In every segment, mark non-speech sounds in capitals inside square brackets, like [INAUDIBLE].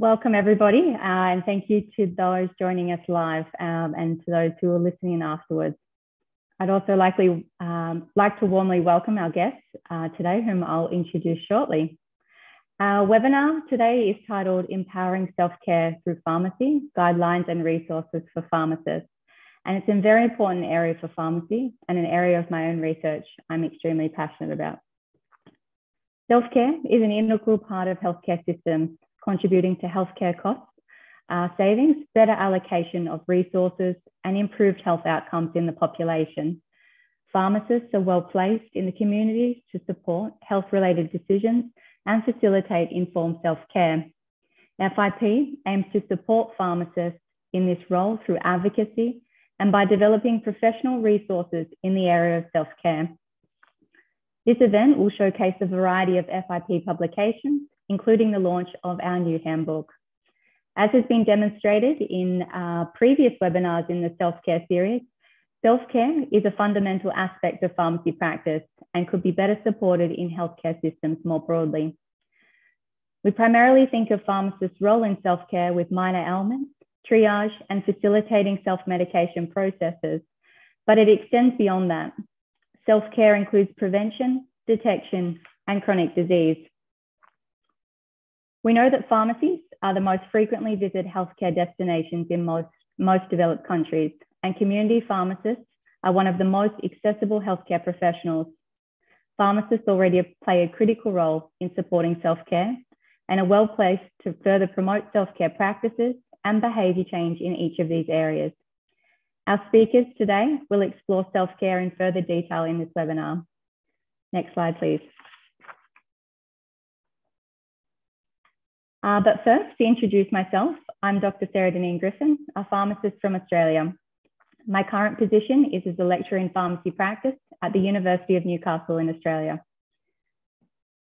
Welcome everybody, uh, and thank you to those joining us live um, and to those who are listening afterwards. I'd also likely, um, like to warmly welcome our guests uh, today, whom I'll introduce shortly. Our webinar today is titled Empowering Self-Care Through Pharmacy, Guidelines and Resources for Pharmacists. And it's a very important area for pharmacy and an area of my own research I'm extremely passionate about. Self-care is an integral part of healthcare systems, contributing to healthcare costs, uh, savings, better allocation of resources, and improved health outcomes in the population. Pharmacists are well placed in the communities to support health-related decisions and facilitate informed self-care. FIP aims to support pharmacists in this role through advocacy and by developing professional resources in the area of self-care. This event will showcase a variety of FIP publications, including the launch of our new handbook. As has been demonstrated in uh, previous webinars in the self-care series, self-care is a fundamental aspect of pharmacy practice and could be better supported in healthcare systems more broadly. We primarily think of pharmacists' role in self-care with minor ailments, triage, and facilitating self-medication processes, but it extends beyond that. Self-care includes prevention, detection, and chronic disease. We know that pharmacies are the most frequently visited healthcare destinations in most, most developed countries, and community pharmacists are one of the most accessible healthcare professionals. Pharmacists already play a critical role in supporting self-care and are well placed to further promote self-care practices and behaviour change in each of these areas. Our speakers today will explore self-care in further detail in this webinar. Next slide, please. Uh, but first, to introduce myself, I'm Dr. Sarah Dineen Griffin, a pharmacist from Australia. My current position is as a lecturer in pharmacy practice at the University of Newcastle in Australia.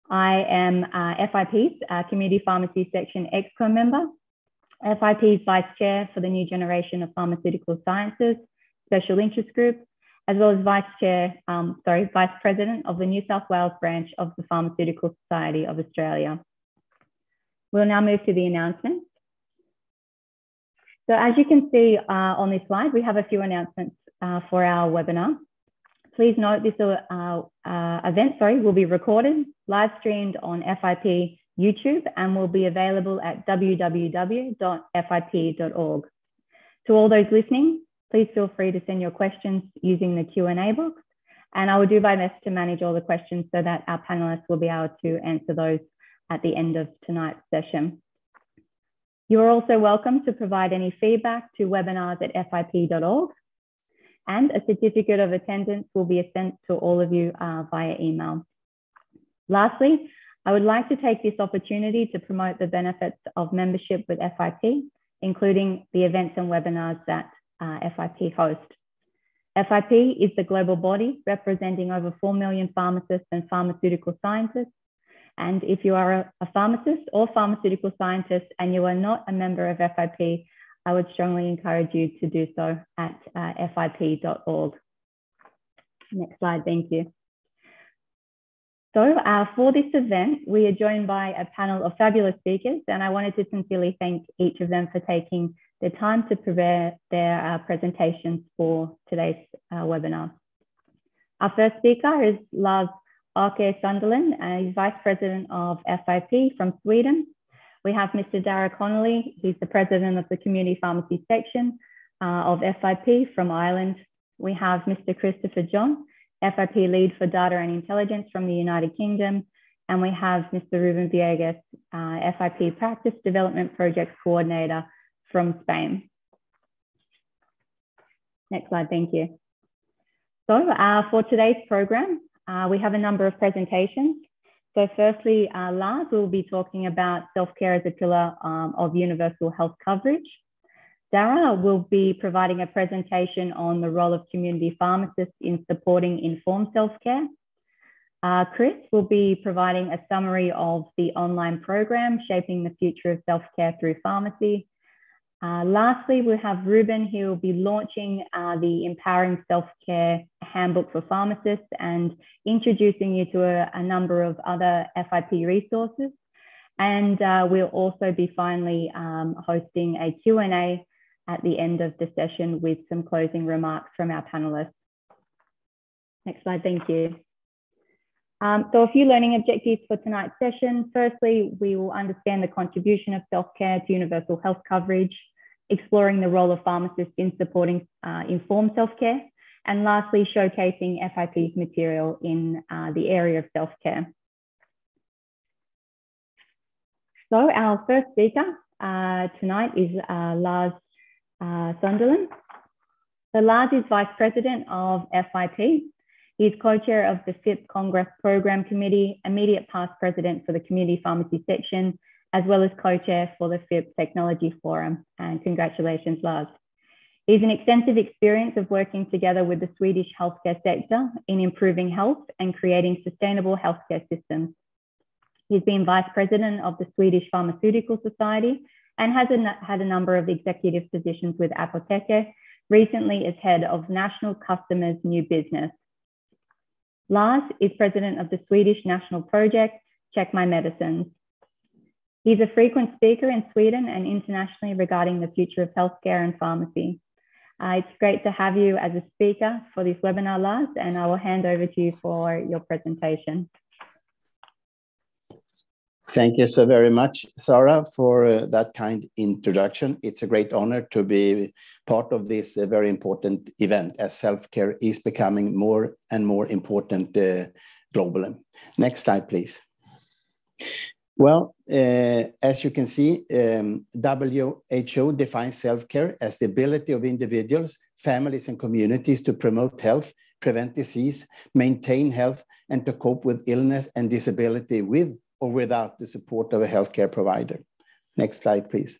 I am uh, FIP's uh, Community Pharmacy Section ExCo member FIP's Vice Chair for the New Generation of Pharmaceutical Sciences Special Interest Group, as well as Vice Chair, um, sorry, Vice President of the New South Wales branch of the Pharmaceutical Society of Australia. We'll now move to the announcements. So as you can see uh, on this slide, we have a few announcements uh, for our webinar. Please note this uh, uh event sorry, will be recorded, live streamed on FIP YouTube and will be available at www.fip.org. To all those listening, please feel free to send your questions using the Q&A box and I will do my best to manage all the questions so that our panelists will be able to answer those at the end of tonight's session. You are also welcome to provide any feedback to webinars at fip.org and a certificate of attendance will be sent to all of you uh, via email. Lastly, I would like to take this opportunity to promote the benefits of membership with FIP, including the events and webinars that uh, FIP host. FIP is the global body representing over 4 million pharmacists and pharmaceutical scientists. And if you are a, a pharmacist or pharmaceutical scientist and you are not a member of FIP, I would strongly encourage you to do so at uh, fip.org. Next slide, thank you. So uh, for this event, we are joined by a panel of fabulous speakers, and I wanted to sincerely thank each of them for taking the time to prepare their uh, presentations for today's uh, webinar. Our first speaker is Lars Åke Söderlund, uh, Vice President of FIP from Sweden. We have Mr. Daragh Connolly, he's the President of the Community Pharmacy Section uh, of FIP from Ireland. We have Mr. Christopher John, FIP lead for data and intelligence from the United Kingdom. And we have Mr. Ruben Viegas, uh, FIP practice development projects coordinator from Spain. Next slide, thank you. So uh, for today's program, uh, we have a number of presentations. So firstly, uh, Lars will be talking about self-care as a pillar um, of universal health coverage. Daragh will be providing a presentation on the role of community pharmacists in supporting informed self-care. Uh, Chris will be providing a summary of the online program, Shaping the Future of Self-Care Through Pharmacy. Uh, lastly, we have Ruben, he will be launching uh, the Empowering Self-Care Handbook for Pharmacists and introducing you to a, a number of other FIP resources. And uh, we'll also be finally um, hosting a Q&A at the end of the session with some closing remarks from our panelists. Next slide, thank you. Um, so a few learning objectives for tonight's session. Firstly, we will understand the contribution of self-care to universal health coverage, exploring the role of pharmacists in supporting uh, informed self-care, and lastly, showcasing FIP's material in uh, the area of self-care. So our first speaker uh, tonight is uh, Lars uh, Söderlund. So Lars is Vice President of FIP. He's co-chair of the FIP Congress Program Committee, immediate past president for the Community Pharmacy Section, as well as co-chair for the FIP Technology Forum. And congratulations, Lars. He's an extensive experience of working together with the Swedish healthcare sector in improving health and creating sustainable healthcare systems. He's been vice president of the Swedish Pharmaceutical Society and has a, had a number of executive positions with Apoteket, recently as head of National Customers New Business. Lars is president of the Swedish National Project, Check My Medicines. He's a frequent speaker in Sweden and internationally regarding the future of healthcare and pharmacy. Uh, it's great to have you as a speaker for this webinar, Lars, and I will hand over to you for your presentation. Thank you so very much, Sarah, for uh, that kind introduction. It's a great honor to be part of this uh, very important event as self-care is becoming more and more important uh, globally. Next slide, please. Well, uh, as you can see, um, WHO defines self-care as the ability of individuals, families, and communities to promote health, prevent disease, maintain health, and to cope with illness and disability with or without the support of a healthcare provider. Next slide, please.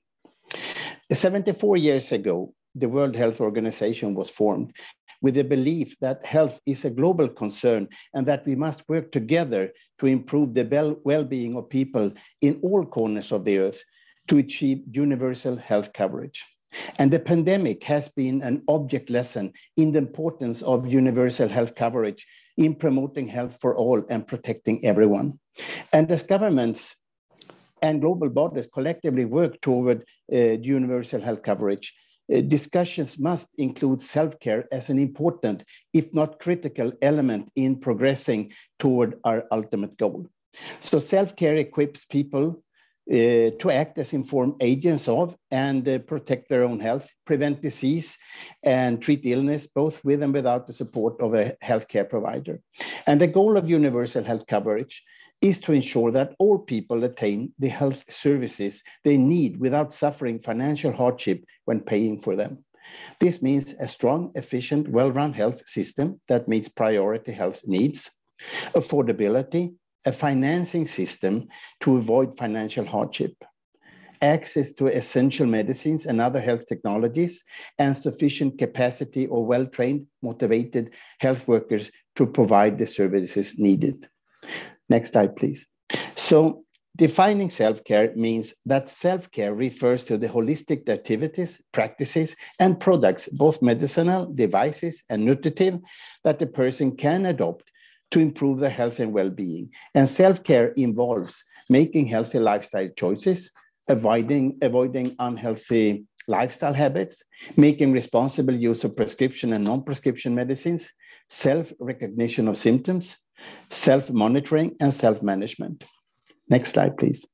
74 years ago, the World Health Organization was formed with the belief that health is a global concern and that we must work together to improve the well-being of people in all corners of the earth to achieve universal health coverage. And the pandemic has been an object lesson in the importance of universal health coverage in promoting health for all and protecting everyone. And as governments and global bodies collectively work toward uh, universal health coverage, discussions must include self-care as an important, if not critical, element in progressing toward our ultimate goal. So self-care equips people uh, to act as informed agents of and uh, protect their own health, prevent disease, and treat illness both with and without the support of a healthcare provider. And the goal of universal health coverage is to ensure that all people attain the health services they need without suffering financial hardship when paying for them. This means a strong, efficient, well-run health system that meets priority health needs, affordability, a financing system to avoid financial hardship, access to essential medicines and other health technologies, and sufficient capacity or well-trained, motivated health workers to provide the services needed. Next slide, please. So defining self-care means that self-care refers to the holistic activities, practices, and products, both medicinal, devices, and nutritive, that a person can adopt to improve their health and well-being. And self-care involves making healthy lifestyle choices, avoiding, avoiding unhealthy lifestyle habits, making responsible use of prescription and non-prescription medicines, self-recognition of symptoms, self-monitoring, and self-management. Next slide, please.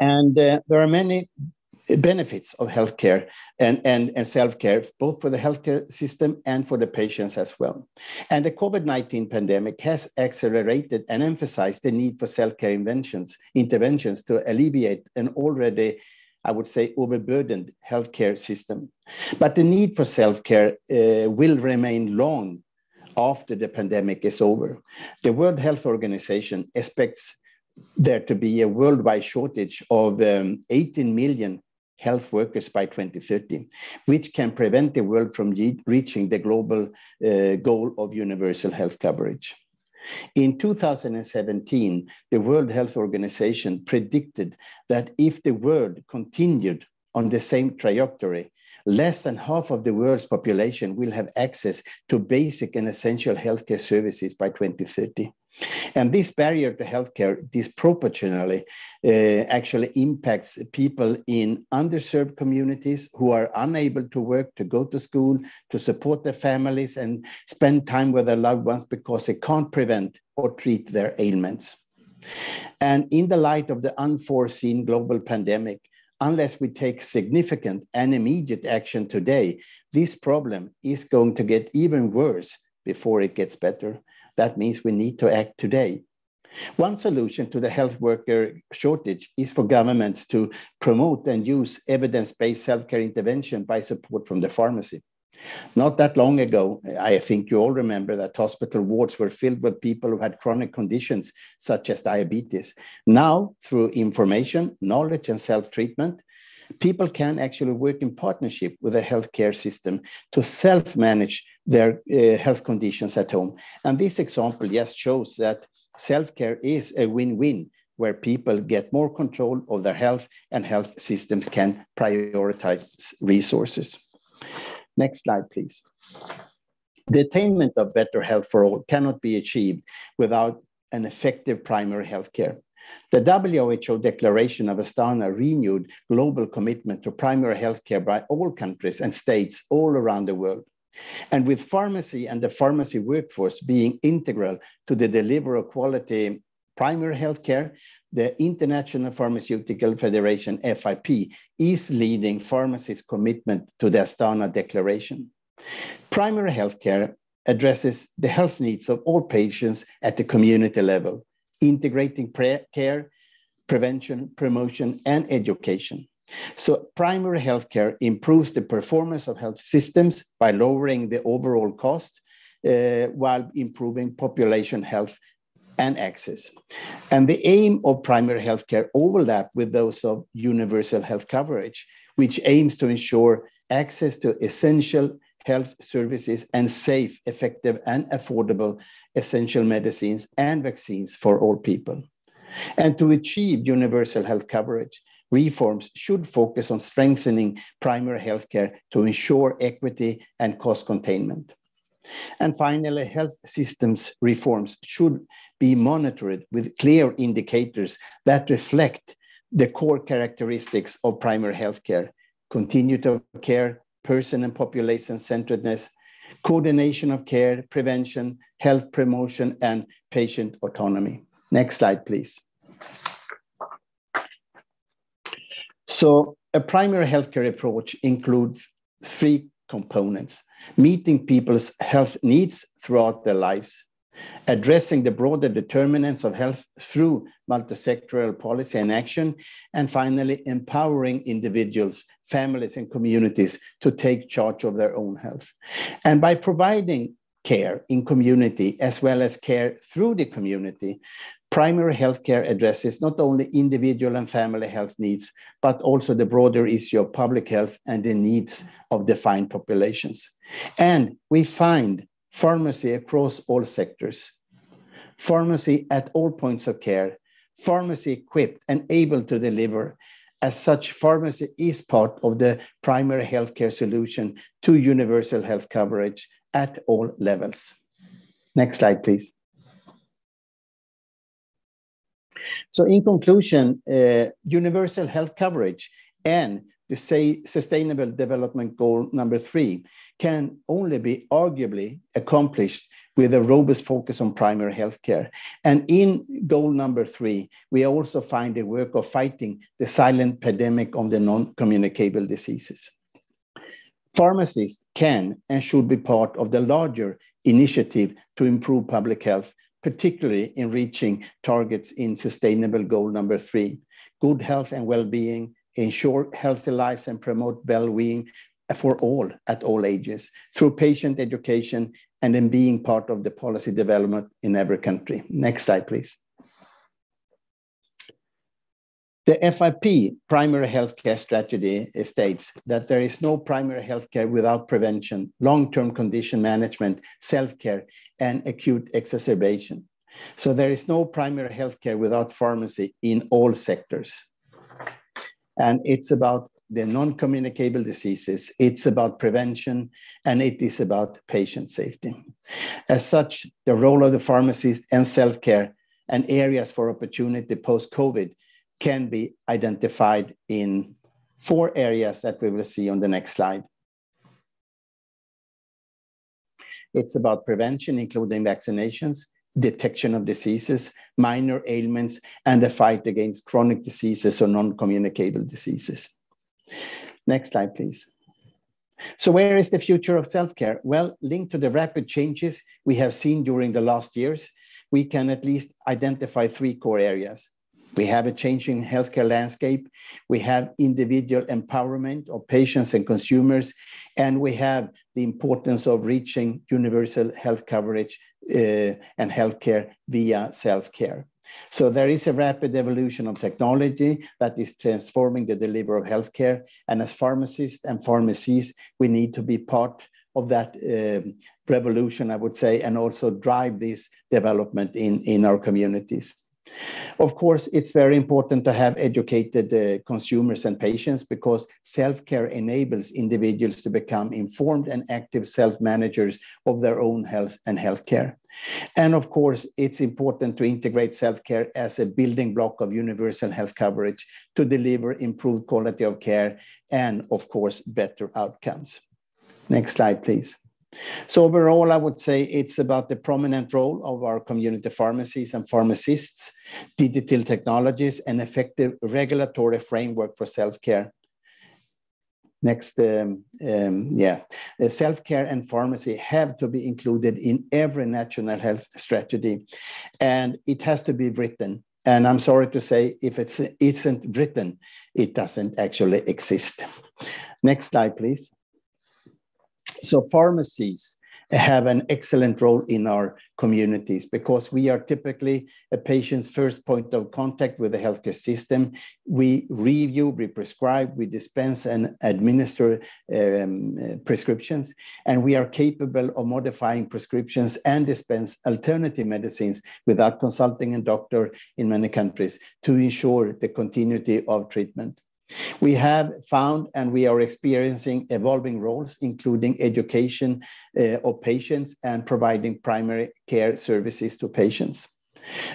And uh, there are many benefits of healthcare and, and, and self-care, both for the healthcare system and for the patients as well. And the COVID-19 pandemic has accelerated and emphasized the need for self-care interventions, interventions to alleviate an already, I would say, overburdened healthcare system. But the need for self-care uh, will remain long after the pandemic is over. The World Health Organization expects there to be a worldwide shortage of um, 18 million health workers by 2030, which can prevent the world from reaching the global uh, goal of universal health coverage. In 2017, the World Health Organization predicted that if the world continued on the same trajectory, less than half of the world's population will have access to basic and essential healthcare services by 2030. And this barrier to healthcare disproportionately uh, actually impacts people in underserved communities who are unable to work, to go to school, to support their families, and spend time with their loved ones because they can't prevent or treat their ailments. And in the light of the unforeseen global pandemic, unless we take significant and immediate action today, this problem is going to get even worse before it gets better. That means we need to act today. One solution to the health worker shortage is for governments to promote and use evidence-based self-care intervention by support from the pharmacy. Not that long ago, I think you all remember that hospital wards were filled with people who had chronic conditions such as diabetes. Now, through information, knowledge, and self-treatment, people can actually work in partnership with the healthcare system to self-manage their uh, health conditions at home. And this example just shows that self-care is a win-win where people get more control of their health and health systems can prioritize resources. Next slide, please. The attainment of better health for all cannot be achieved without an effective primary health care. The WHO Declaration of Astana renewed global commitment to primary health care by all countries and states all around the world. And with pharmacy and the pharmacy workforce being integral to the delivery of quality primary health care, the International Pharmaceutical Federation, FIP, is leading pharmacists' commitment to the Astana Declaration. Primary healthcare addresses the health needs of all patients at the community level, integrating care, prevention, promotion, and education. So primary healthcare improves the performance of health systems by lowering the overall cost uh, while improving population health and access. And the aim of primary healthcare overlap with those of universal health coverage, which aims to ensure access to essential health services and safe, effective, and affordable essential medicines and vaccines for all people. And to achieve universal health coverage, reforms should focus on strengthening primary healthcare to ensure equity and cost containment. And finally, health systems reforms should be monitored with clear indicators that reflect the core characteristics of primary healthcare, continuity of care, person and population centeredness, coordination of care, prevention, health promotion, and patient autonomy. Next slide, please. So a primary healthcare approach includes three components meeting people's health needs throughout their lives, addressing the broader determinants of health through multisectoral policy and action, and finally, empowering individuals, families, and communities to take charge of their own health. And by providing care in community as well as care through the community, primary healthcare addresses not only individual and family health needs, but also the broader issue of public health and the needs of defined populations. And we find pharmacy across all sectors, pharmacy at all points of care, pharmacy equipped and able to deliver. As such, pharmacy is part of the primary healthcare solution to universal health coverage at all levels. Next slide, please. So in conclusion, uh, universal health coverage and the sustainable development goal number three can only be arguably accomplished with a robust focus on primary healthcare. And in goal number three, we also find the work of fighting the silent pandemic of the non-communicable diseases. Pharmacists can and should be part of the larger initiative to improve public health, particularly in reaching targets in sustainable goal number three, good health and well-being, ensure healthy lives and promote well-being for all at all ages through patient education and in being part of the policy development in every country. Next slide, please. The FIP primary healthcare strategy states that there is no primary healthcare without prevention, long-term condition management, self-care, and acute exacerbation. So there is no primary healthcare without pharmacy in all sectors. And it's about the non-communicable diseases, it's about prevention, and it is about patient safety. As such, the role of the pharmacist and self-care and areas for opportunity post-COVID can be identified in four areas that we will see on the next slide. It's about prevention, including vaccinations, detection of diseases, minor ailments, and the fight against chronic diseases or non-communicable diseases. Next slide, please. So where is the future of self-care? Well, linked to the rapid changes we have seen during the last years, we can at least identify three core areas. We have a changing healthcare landscape. We have individual empowerment of patients and consumers, and we have the importance of reaching universal health coverage uh, and healthcare via self-care. So there is a rapid evolution of technology that is transforming the delivery of healthcare. And as pharmacists and pharmacies, we need to be part of that uh, revolution, I would say, and also drive this development in, in our communities. Of course, it's very important to have educated uh, consumers and patients because self-care enables individuals to become informed and active self-managers of their own health and healthcare. And of course, it's important to integrate self-care as a building block of universal health coverage to deliver improved quality of care and, of course, better outcomes. Next slide, please. So overall, I would say it's about the prominent role of our community pharmacies and pharmacists, digital technologies, and effective regulatory framework for self-care. Next, um, um, yeah, self-care and pharmacy have to be included in every national health strategy, and it has to be written. And I'm sorry to say, if it's isn't written, it doesn't actually exist. Next slide, please. So pharmacies have an excellent role in our communities because we are typically a patient's first point of contact with the healthcare system. We review, we prescribe, we dispense and administer um, uh, prescriptions, and we are capable of modifying prescriptions and dispense alternative medicines without consulting a doctor in many countries to ensure the continuity of treatment. We have found and we are experiencing evolving roles, including education uh, of patients and providing primary care services to patients.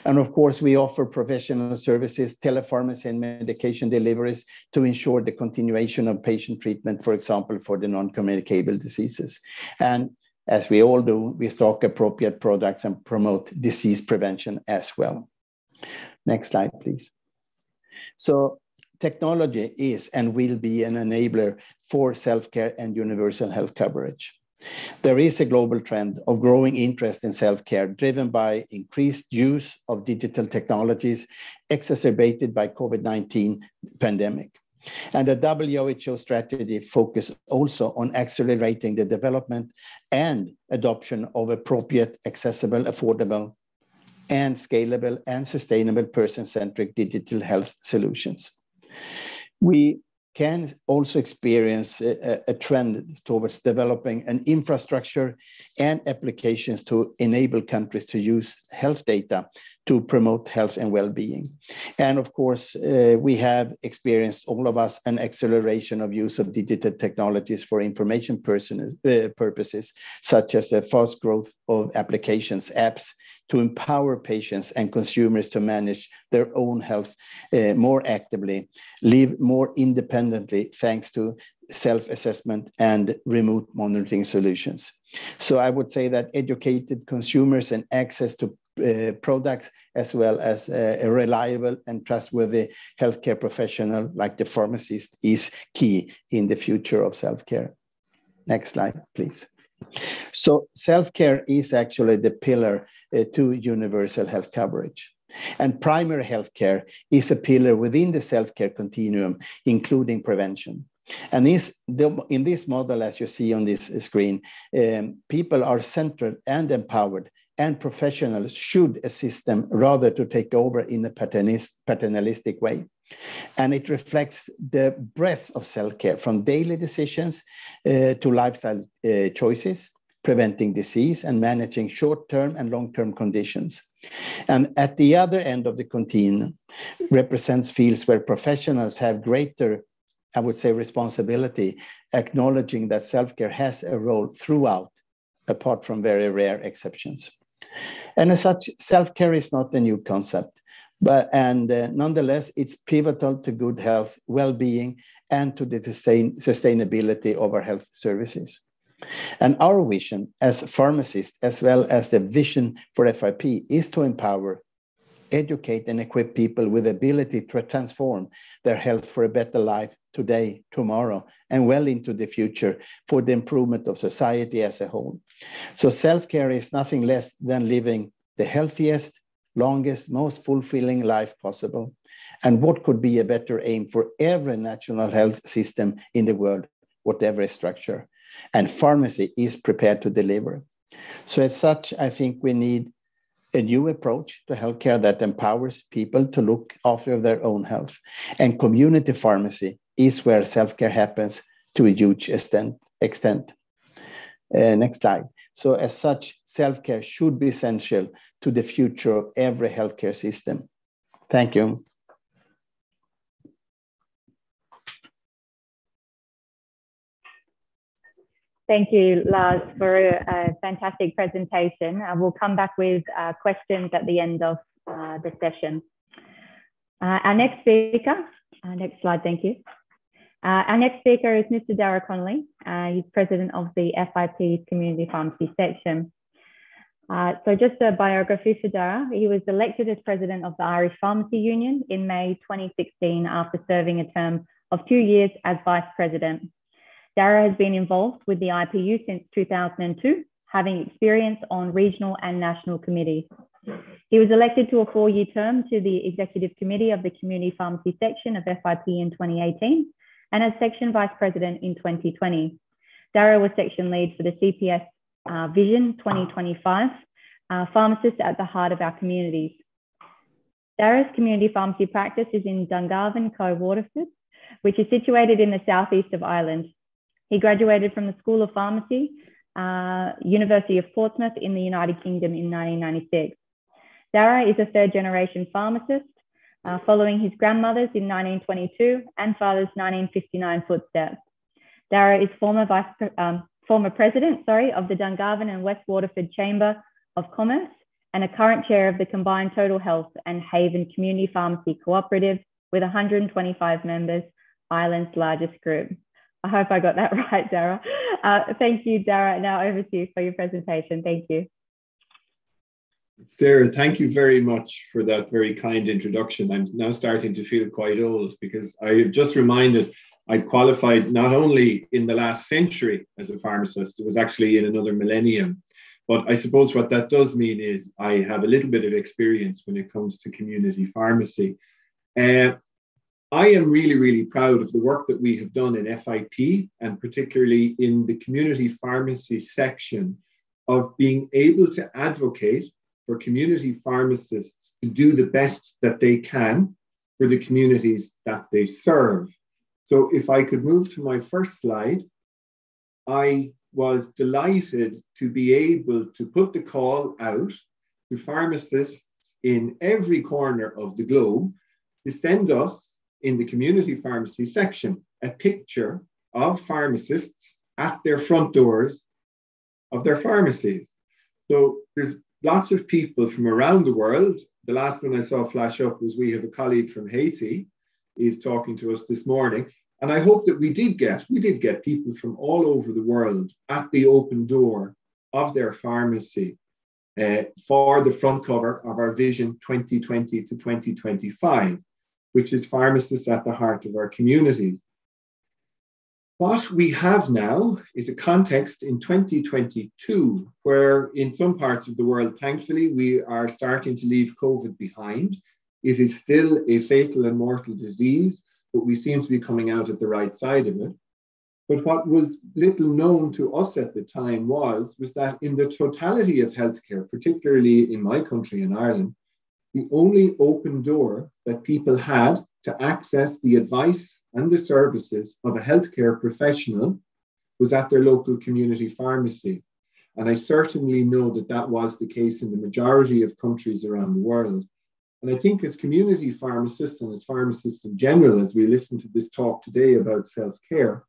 And of course, we offer professional services, telepharmacy, and medication deliveries to ensure the continuation of patient treatment, for example, for the non communicable diseases. And as we all do, we stock appropriate products and promote disease prevention as well. Next slide, please. So technology is and will be an enabler for self-care and universal health coverage. There is a global trend of growing interest in self-care driven by increased use of digital technologies exacerbated by COVID-19 pandemic. And the WHO strategy focus also on accelerating the development and adoption of appropriate, accessible, affordable, and scalable and sustainable person-centric digital health solutions we can also experience a, a, trend towards developing an infrastructure and applications to enable countries to use health data to promote health and well-being. And of course, uh, we have experienced, all of us, an acceleration of use of digital technologies for information person, uh, purposes, such as the fast growth of applications, apps, to empower patients and consumers to manage their own health uh, more actively, live more independently thanks to self-assessment and remote monitoring solutions. So I would say that educated consumers and access to uh, products as well as uh, a reliable and trustworthy healthcare professional like the pharmacist is key in the future of self-care. Next slide, please. So self-care is actually the pillar to universal health coverage. And primary healthcare is a pillar within the self-care continuum, including prevention. And this, the, in this model, as you see on this screen, um, people are centered and empowered, and professionals should assist them rather to take over in a paternalistic way. And it reflects the breadth of self-care from daily decisions uh, to lifestyle uh, choices, preventing disease and managing short-term and long-term conditions. And at the other end of the continuum represents fields where professionals have greater I would say, responsibility, acknowledging that self care has a role throughout, apart from very rare exceptions. And as such, self care is not a new concept, but and uh, nonetheless, it's pivotal to good health, well being, and to the sustain, sustainability of our health services. And our vision as pharmacists, as well as the vision for FIP, is to empower, educate, and equip people with the ability to transform their health for a better life today, tomorrow, and well into the future for the improvement of society as a whole. So, self care is nothing less than living the healthiest, longest, most fulfilling life possible. And what could be a better aim for every national health system in the world, whatever structure? And pharmacy is prepared to deliver. So, as such, I think we need a new approach to healthcare that empowers people to look after their own health. And community pharmacy is where self care happens to a huge extent. extent. Uh, next slide. So, as such, self care should be essential to the future of every healthcare system. Thank you. Thank you, Lars, for a, fantastic presentation. Uh, we'll come back with uh, questions at the end of uh, the session. Uh, our next speaker, uh, next slide, thank you. Our next speaker is Mr. Daragh Connolly. he's president of the FIP's Community Pharmacy section. so just a biography for Daragh. He was elected as president of the Irish Pharmacy Union in May 2016 after serving a term of two years as vice president. Daragh has been involved with the IPU since 2002, having experience on regional and national committees. He was elected to a four-year term to the Executive Committee of the Community Pharmacy Section of FIP in 2018 and as Section Vice President in 2020. Daragh was Section Lead for the CPS uh, Vision 2025, uh, Pharmacists at the Heart of Our Communities. Daragh's community pharmacy practice is in Dungarvan, Co-Waterford, which is situated in the southeast of Ireland. He graduated from the School of Pharmacy, uh, University of Portsmouth in the United Kingdom in 1996. Daragh is a third generation pharmacist, uh, following his grandmother's in 1922 and father's 1959 footsteps. Daragh is former, vice, um, former president sorry, of the Dungarvan and West Waterford Chamber of Commerce and a current chair of the combined Total Health and Haven Community Pharmacy Cooperative with 125 members, Ireland's largest group. I hope I got that [LAUGHS] right, Daragh. Uh, thank you, Daragh. Now over to you for your presentation. Thank you. Sarah, thank you very much for that very kind introduction. I'm now starting to feel quite old because I have just reminded I qualified not only in the last century as a pharmacist, it was actually in another millennium. But I suppose what that does mean is I have a little bit of experience when it comes to community pharmacy. Uh, I am really, really proud of the work that we have done in FIP and particularly in the community pharmacy section of being able to advocate for community pharmacists to do the best that they can for the communities that they serve. So, if I could move to my first slide, I was delighted to be able to put the call out to pharmacists in every corner of the globe to send us in the community pharmacy section a picture of pharmacists at their front doors of their pharmacies. So there's lots of people from around the world. The last one I saw flash up was we have a colleague from Haiti. He's talking to us this morning. And I hope that we did get, we did get people from all over the world at the open door of their pharmacy uh, for the front cover of our Vision 2020 to 2025 which is pharmacists at the heart of our communities. What we have now is a context in 2022 where, in some parts of the world, thankfully, we are starting to leave COVID behind. It is still a fatal and mortal disease, but we seem to be coming out at the right side of it. But what was little known to us at the time was, was that in the totality of healthcare, particularly in my country in Ireland, the only open door that people had to access the advice and the services of a healthcare professional was at their local community pharmacy. And I certainly know that that was the case in the majority of countries around the world. And I think as community pharmacists and as pharmacists in general, as we listen to this talk today about self care,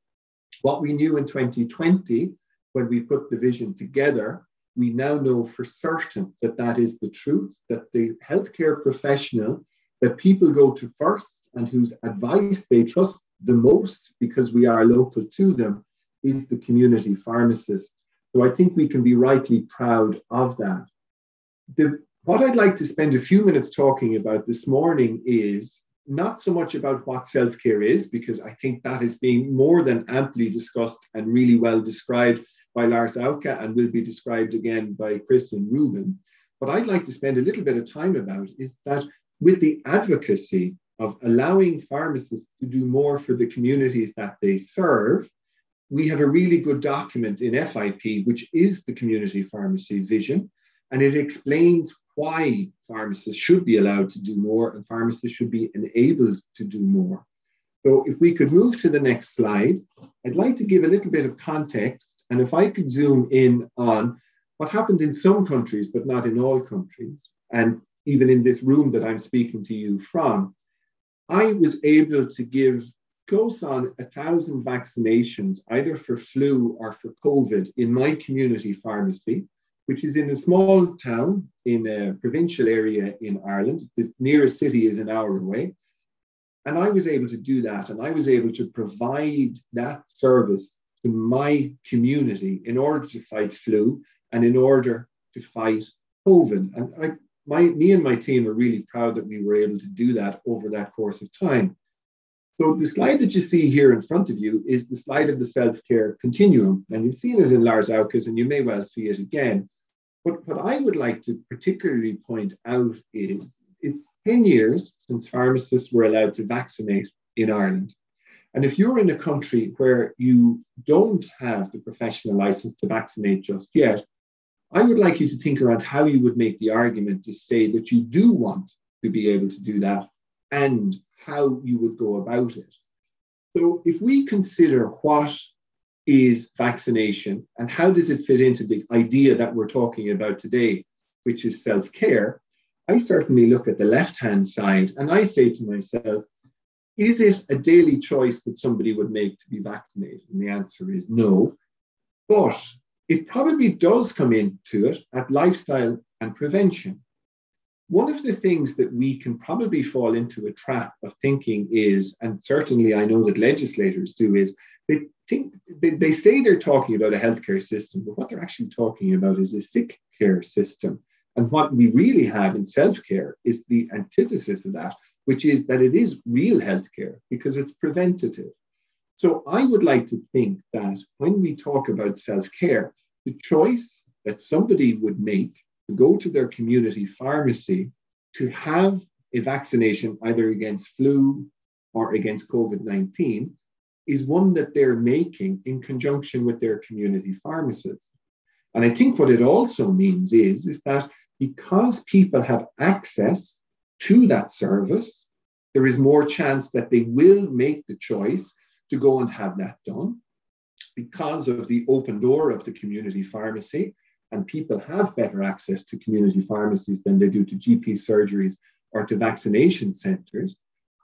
what we knew in 2020 when we put the vision together, we now know for certain that that is the truth, that the healthcare professional that people go to first and whose advice they trust the most because we are local to them is the community pharmacist. So I think we can be rightly proud of that. The, what I'd like to spend a few minutes talking about this morning is not so much about what self care is, because I think that is being more than amply discussed and really well described by Lars Åke and will be described again by Chris and Ruben. What I'd like to spend a little bit of time about is that with the advocacy of allowing pharmacists to do more for the communities that they serve, we have a really good document in FIP, which is the community pharmacy vision, and it explains why pharmacists should be allowed to do more and pharmacists should be enabled to do more. So if we could move to the next slide, I'd like to give a little bit of context. And if I could zoom in on what happened in some countries, but not in all countries, and even in this room that I'm speaking to you from, I was able to give close on a thousand vaccinations, either for flu or for COVID, in my community pharmacy which is in a small town in a provincial area in Ireland. The nearest city is an hour away. And I was able to do that. And I was able to provide that service to my community in order to fight flu and in order to fight COVID. And I, my, me and my team are really proud that we were able to do that over that course of time. So the slide that you see here in front of you is the slide of the self-care continuum. And you've seen it in Lars Åke's, and you may well see it again. But what I would like to particularly point out is it's 10 years since pharmacists were allowed to vaccinate in Ireland. And if you're in a country where you don't have the professional license to vaccinate just yet, I would like you to think around how you would make the argument to say that you do want to be able to do that and how you would go about it. So, if we consider what is vaccination and how does it fit into the idea that we're talking about today, which is self care? I certainly look at the left hand side and I say to myself, is it a daily choice that somebody would make to be vaccinated? And the answer is no. But it probably does come into it at lifestyle and prevention. One of the things that we can probably fall into a trap of thinking is, and certainly I know that legislators do, is they think they, they say they're talking about a healthcare system, but what they're actually talking about is a sick care system. And what we really have in self care is the antithesis of that, which is that it is real healthcare because it's preventative. So I would like to think that when we talk about self care, the choice that somebody would make to go to their community pharmacy to have a vaccination either against flu or against COVID 19 is one that they're making in conjunction with their community pharmacists. And I think what it also means is, is that because people have access to that service, there is more chance that they will make the choice to go and have that done because of the open door of the community pharmacy. And people have better access to community pharmacies than they do to GP surgeries or to vaccination centers.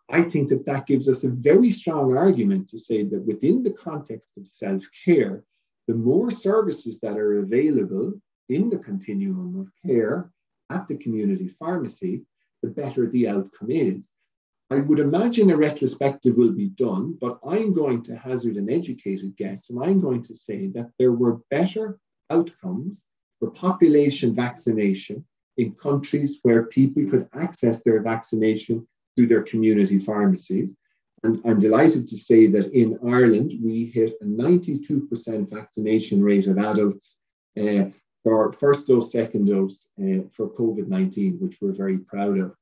I think that that gives us a very strong argument to say that within the context of self care, the more services that are available in the continuum of care at the community pharmacy, the better the outcome is. I would imagine a retrospective will be done, but I'm going to hazard an educated guess, and I'm going to say that there were better outcomes for population vaccination in countries where people could access their vaccination through their community pharmacies. And I'm delighted to say that in Ireland, we hit a 92% vaccination rate of adults uh, for first dose, second dose uh, for COVID 19, which we're very proud of.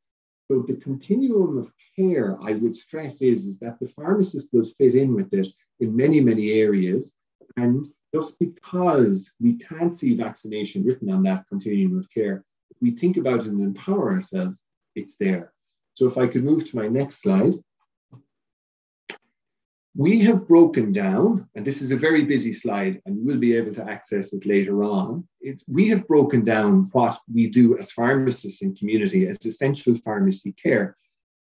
So the continuum of care, I would stress, is, is that the pharmacist will fit in with it in many, many areas. And just because we can't see vaccination written on that continuum of care, if we think about it and empower ourselves, it's there. So if I could move to my next slide. We have broken down, and this is a very busy slide, and you will be able to access it later on. It's, we have broken down what we do as pharmacists in community as essential pharmacy care.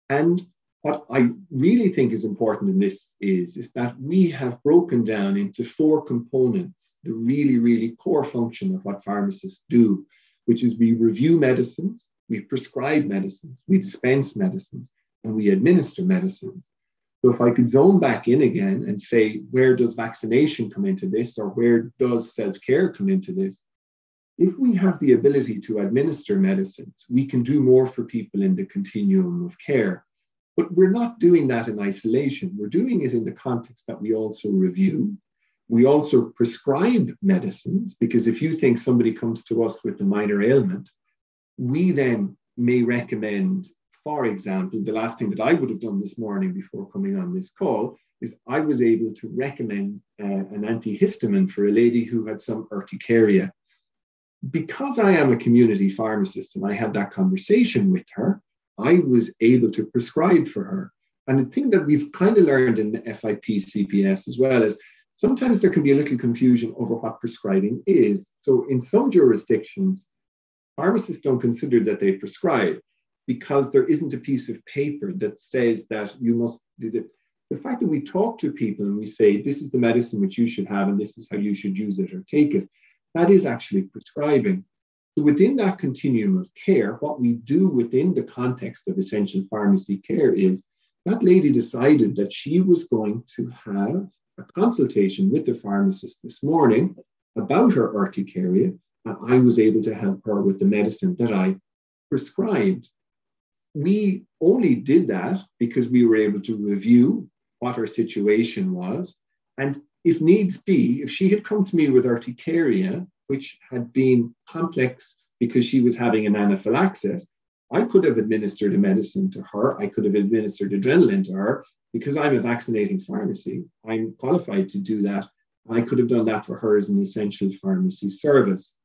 And what I really think is important in this is, is that we have broken down into four components, the really, really core function of what pharmacists do, which is we review medicines, we prescribe medicines, we dispense medicines, and we administer medicines. So if I could zone back in again and say, where does vaccination come into this, or where does self care come into this? If we have the ability to administer medicines, we can do more for people in the continuum of care. But we're not doing that in isolation. We're doing it in the context that we also review. We also prescribe medicines because if you think somebody comes to us with a minor ailment, we then may recommend for example, the last thing that I would have done this morning before coming on this call is I was able to recommend uh, an antihistamine for a lady who had some urticaria. Because I am a community pharmacist and I had that conversation with her, I was able to prescribe for her. And the thing that we've kind of learned in FIP CPS as well is sometimes there can be a little confusion over what prescribing is. So in some jurisdictions, pharmacists don't consider that they prescribe because there isn't a piece of paper that says that you must the, the fact that we talk to people and we say this is the medicine which you should have and this is how you should use it or take it that is actually prescribing. So within that continuum of care what we do within the context of essential pharmacy care is that lady decided that she was going to have a consultation with the pharmacist this morning about her urticaria and i was able to help her with the medicine that i prescribed we only did that because we were able to review what her situation was. And if needs be, if she had come to me with urticaria, which had been complex because she was having an anaphylaxis, I could have administered a medicine to her. I could have administered adrenaline to her because I'm a vaccinating pharmacy. I'm qualified to do that. I could have done that for her as an essential pharmacy service.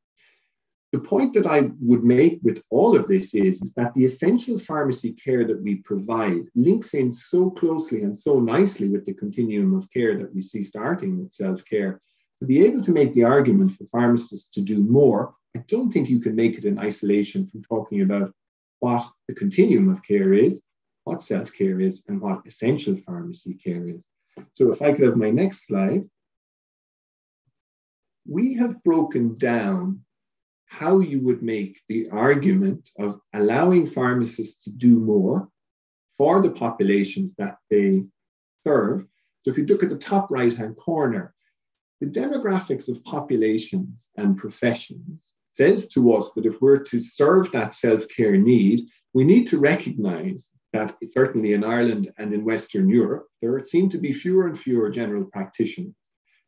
The point that I would make with all of this is, is that the essential pharmacy care that we provide links in so closely and so nicely with the continuum of care that we see starting with self care. To be able to make the argument for pharmacists to do more, I don't think you can make it in isolation from talking about what the continuum of care is, what self care is, and what essential pharmacy care is. So, if I could have my next slide. We have broken down how you would make the argument of allowing pharmacists to do more for the populations that they serve. So if you look at the top right hand corner, the demographics of populations and professions says to us that if we're to serve that self care need, we need to recognize that certainly in Ireland and in Western Europe, there seem to be fewer and fewer general practitioners.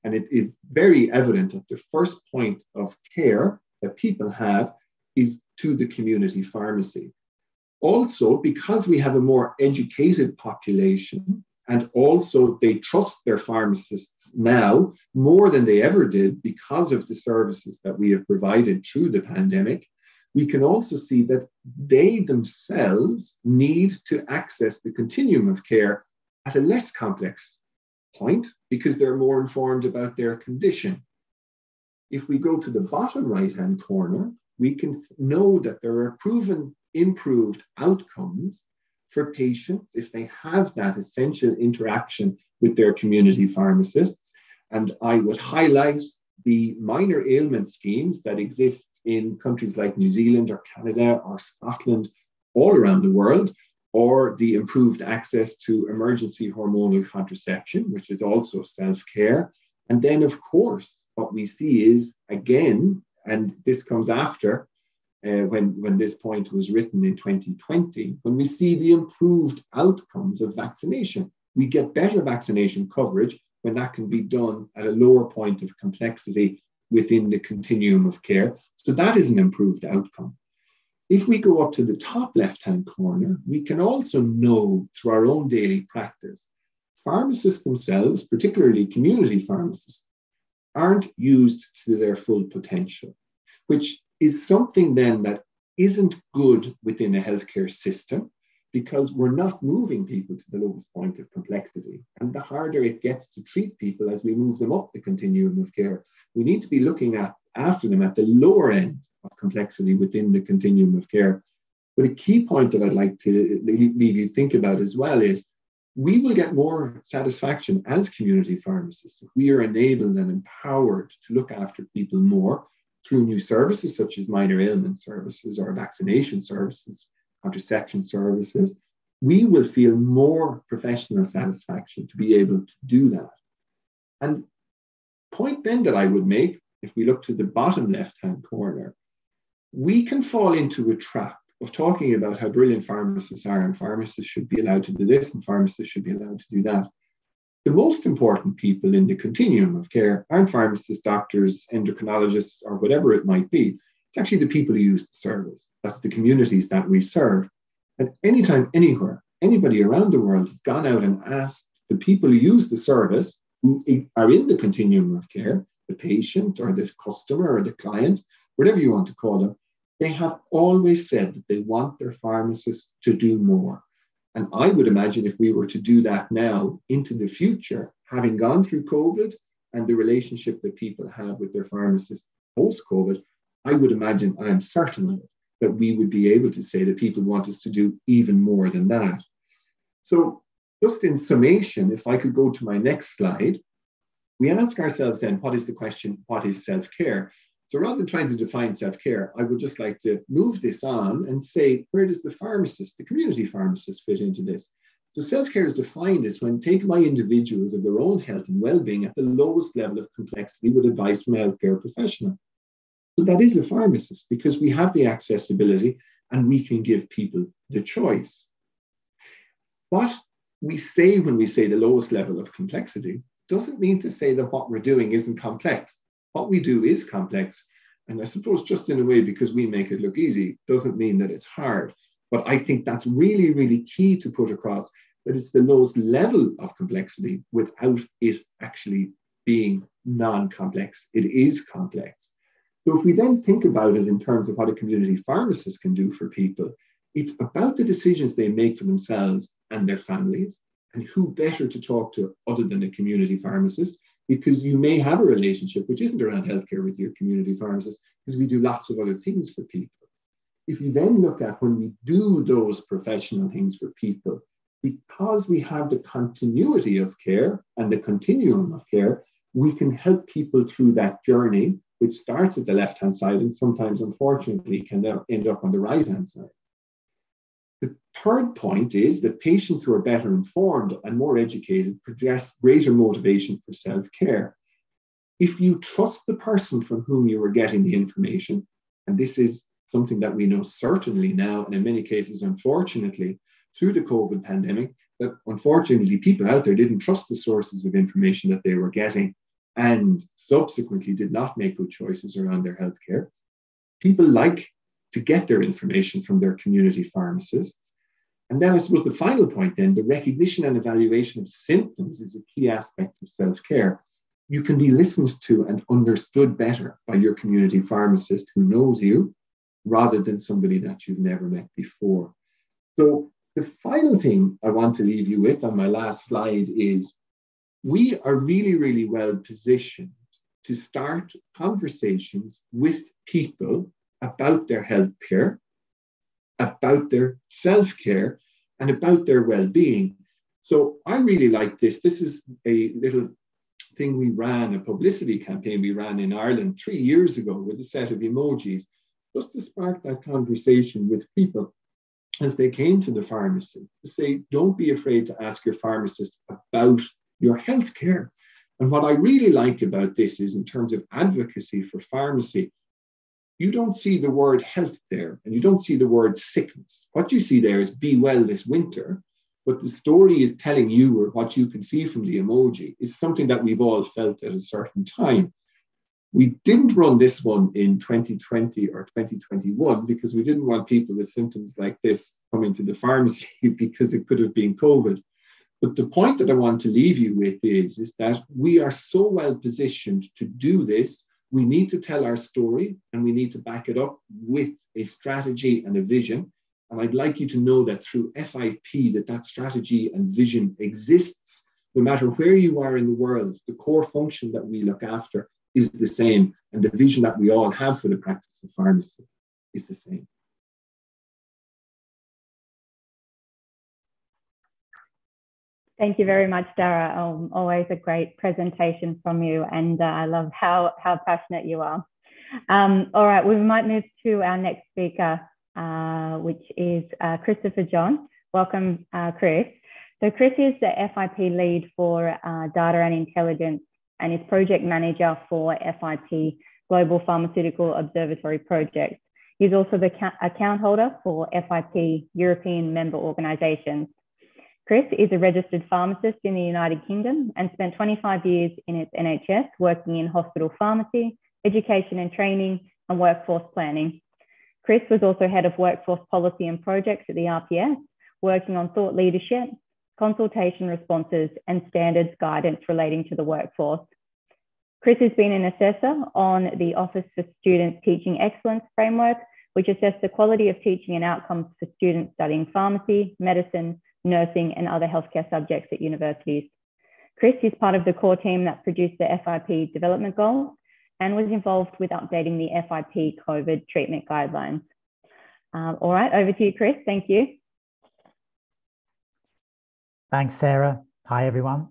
And it is very evident that the first point of care that people have is to the community pharmacy. Also, because we have a more educated population, and also they trust their pharmacists now more than they ever did because of the services that we have provided through the pandemic, we can also see that they themselves need to access the continuum of care at a less complex point because they're more informed about their condition. If we go to the bottom right hand corner, we can know that there are proven improved outcomes for patients if they have that essential interaction with their community pharmacists. And I would highlight the minor ailment schemes that exist in countries like New Zealand or Canada or Scotland, all around the world, or the improved access to emergency hormonal contraception, which is also self care. And then, of course, what we see is again, and this comes after uh, when, when this point was written in 2020, when we see the improved outcomes of vaccination. We get better vaccination coverage when that can be done at a lower point of complexity within the continuum of care. So that is an improved outcome. If we go up to the top left hand corner, we can also know through our own daily practice, pharmacists themselves, particularly community pharmacists, aren't used to their full potential, which is something then that isn't good within a healthcare system because we're not moving people to the lowest point of complexity. And the harder it gets to treat people as we move them up the continuum of care, we need to be looking at after them at the lower end of complexity within the continuum of care. But a key point that I'd like to leave you think about as well is we will get more satisfaction as community pharmacists if we are enabled and empowered to look after people more through new services such as minor ailment services or vaccination services, contraception services. We will feel more professional satisfaction to be able to do that. And point then that I would make, if we look to the bottom left-hand corner, we can fall into a trap of talking about how brilliant pharmacists are and pharmacists should be allowed to do this and pharmacists should be allowed to do that. The most important people in the continuum of care aren't pharmacists, doctors, endocrinologists, or whatever it might be. It's actually the people who use the service. That's the communities that we serve. And anytime, anywhere, anybody around the world has gone out and asked the people who use the service, who are in the continuum of care, the patient or the customer or the client, whatever you want to call them, they have always said that they want their pharmacists to do more. And I would imagine if we were to do that now into the future, having gone through COVID and the relationship that people have with their pharmacists post COVID, I would imagine, I am certain of it, that we would be able to say that people want us to do even more than that. So, just in summation, if I could go to my next slide, we ask ourselves then, what is the question, what is self care? So rather than trying to define self-care, I would just like to move this on and say, where does the pharmacist, the community pharmacist fit into this? So self-care is defined as when taken by individuals of their own health and well-being at the lowest level of complexity with advice from a healthcare professional. So that is a pharmacist because we have the accessibility and we can give people the choice. What we say when we say the lowest level of complexity doesn't mean to say that what we're doing isn't complex what we do is complex. And I suppose just in a way, because we make it look easy, doesn't mean that it's hard. But I think that's really, really key to put across that it's the lowest level of complexity without it actually being non complex. It is complex. So if we then think about it in terms of what a community pharmacist can do for people, it's about the decisions they make for themselves and their families. And who better to talk to other than a community pharmacist because you may have a relationship which isn't around healthcare with your community pharmacist because we do lots of other things for people. If you then look at when we do those professional things for people, because we have the continuity of care and the continuum of care, we can help people through that journey, which starts at the left hand side and sometimes, unfortunately, can end up on the right hand side. The third point is that patients who are better informed and more educated possess greater motivation for self care. If you trust the person from whom you are getting the information, and this is something that we know certainly now, and in many cases, unfortunately, through the COVID pandemic, that unfortunately people out there didn't trust the sources of information that they were getting and subsequently did not make good choices around their healthcare. People like to get their information from their community pharmacists. And then I suppose the final point then, the recognition and evaluation of symptoms is a key aspect of self-care. You can be listened to and understood better by your community pharmacist who knows you rather than somebody that you've never met before. So the final thing I want to leave you with on my last slide is we are really, really well positioned to start conversations with people about their health care, about their self care, and about their well being. So I really like this. This is a little thing we ran, a publicity campaign we ran in Ireland three years ago with a set of emojis, just to spark that conversation with people as they came to the pharmacy to say, don't be afraid to ask your pharmacist about your health care. And what I really like about this is, in terms of advocacy for pharmacy, you don't see the word health there and you don't see the word sickness. What you see there is be well this winter, but the story is telling you or what you can see from the emoji is something that we've all felt at a certain time. We didn't run this one in 2020 or 2021 because we didn't want people with symptoms like this coming to the pharmacy [LAUGHS] because it could have been COVID. But the point that I want to leave you with is, is that we are so well positioned to do this we need to tell our story and we need to back it up with a strategy and a vision. And I'd like you to know that through FIP, that that strategy and vision exists. No matter where you are in the world, the core function that we look after is the same. And the vision that we all have for the practice of pharmacy is the same. Thank you very much, Daragh. Um, always a great presentation from you, and uh, I love how, how passionate you are. Um, all right, we might move to our next speaker, uh, which is uh, Christopher John. Welcome, uh, Chris. So Chris is the FIP lead for uh, data and intelligence and is project manager for FIP Global Pharmaceutical Observatory Project. He's also the account holder for FIP European member organizations. Chris is a registered pharmacist in the United Kingdom and spent 25 years in its NHS working in hospital pharmacy, education and training, and workforce planning. Chris was also head of workforce policy and projects at the RPS, working on thought leadership, consultation responses, and standards guidance relating to the workforce. Chris has been an assessor on the Office for Students Teaching Excellence framework, which assesses the quality of teaching and outcomes for students studying pharmacy, medicine, nursing, and other healthcare subjects at universities. Chris is part of the core team that produced the FIP development goals and was involved with updating the FIP COVID treatment guidelines. Um, all right, over to you, Chris. Thank you. Thanks, Sarah. Hi, everyone.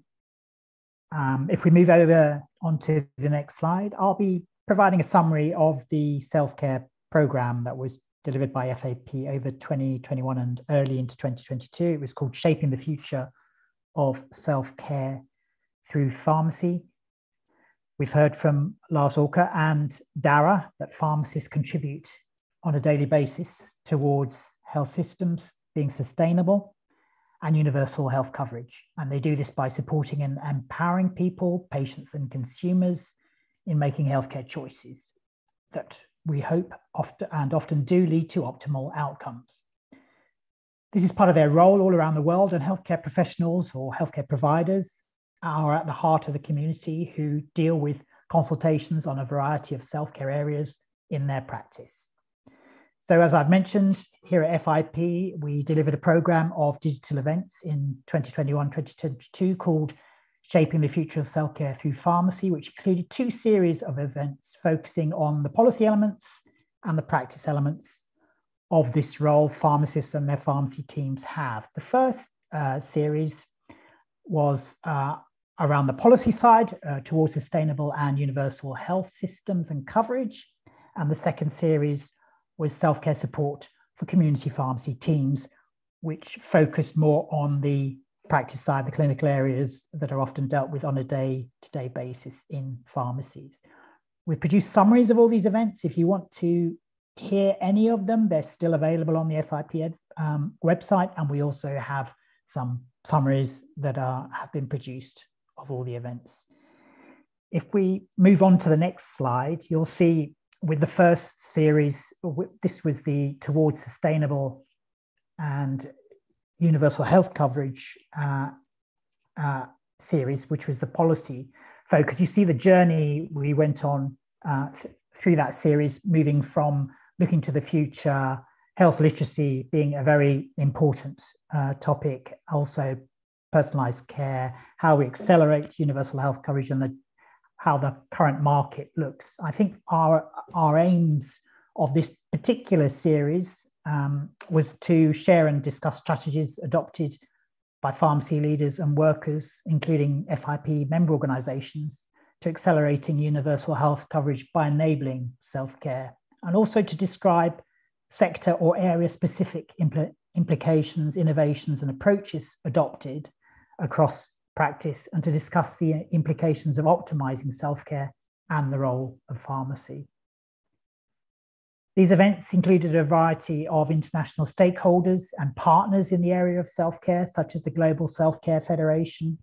Um, if we move over onto the next slide, I'll be providing a summary of the self-care program that was delivered by FIP over 2021 and early into 2022. It was called Shaping the Future of Self-Care Through Pharmacy. We've heard from Lars Åke and Daragh that pharmacists contribute on a daily basis towards health systems being sustainable and universal health coverage. And they do this by supporting and empowering people, patients, and consumers in making healthcare choices that we hope often and often do lead to optimal outcomes. This is part of their role all around the world, and healthcare professionals or healthcare providers are at the heart of the community who deal with consultations on a variety of self care areas in their practice. So, as I've mentioned, here at FIP, we delivered a program of digital events in 2021 2022 called Shaping the Future of Self Care Through Pharmacy, which included two series of events focusing on the policy elements and the practice elements of this role pharmacists and their pharmacy teams have. The first uh, series was uh, around the policy side uh, towards sustainable and universal health systems and coverage. And the second series was self care support for community pharmacy teams, which focused more on the practice side, the clinical areas that are often dealt with on a day to day basis in pharmacies. We produce summaries of all these events. If you want to hear any of them, they're still available on the FIP um, website. And we also have some summaries that are, have been produced of all the events. If we move on to the next slide, you'll see with the first series, this was the Towards Sustainable and universal health coverage uh, uh, series, which was the policy focus. You see the journey we went on uh, th through that series, moving from looking to the future, health literacy being a very important uh, topic, also personalized care, how we accelerate universal health coverage and the, how the current market looks. I think our, our aims of this particular series um, was to share and discuss strategies adopted by pharmacy leaders and workers, including FIP member organizations, to accelerating universal health coverage by enabling self care, and also to describe sector or area specific impl implications, innovations, and approaches adopted across practice, and to discuss the implications of optimizing self care and the role of pharmacy. These events included a variety of international stakeholders and partners in the area of self care, such as the Global Self Care Federation,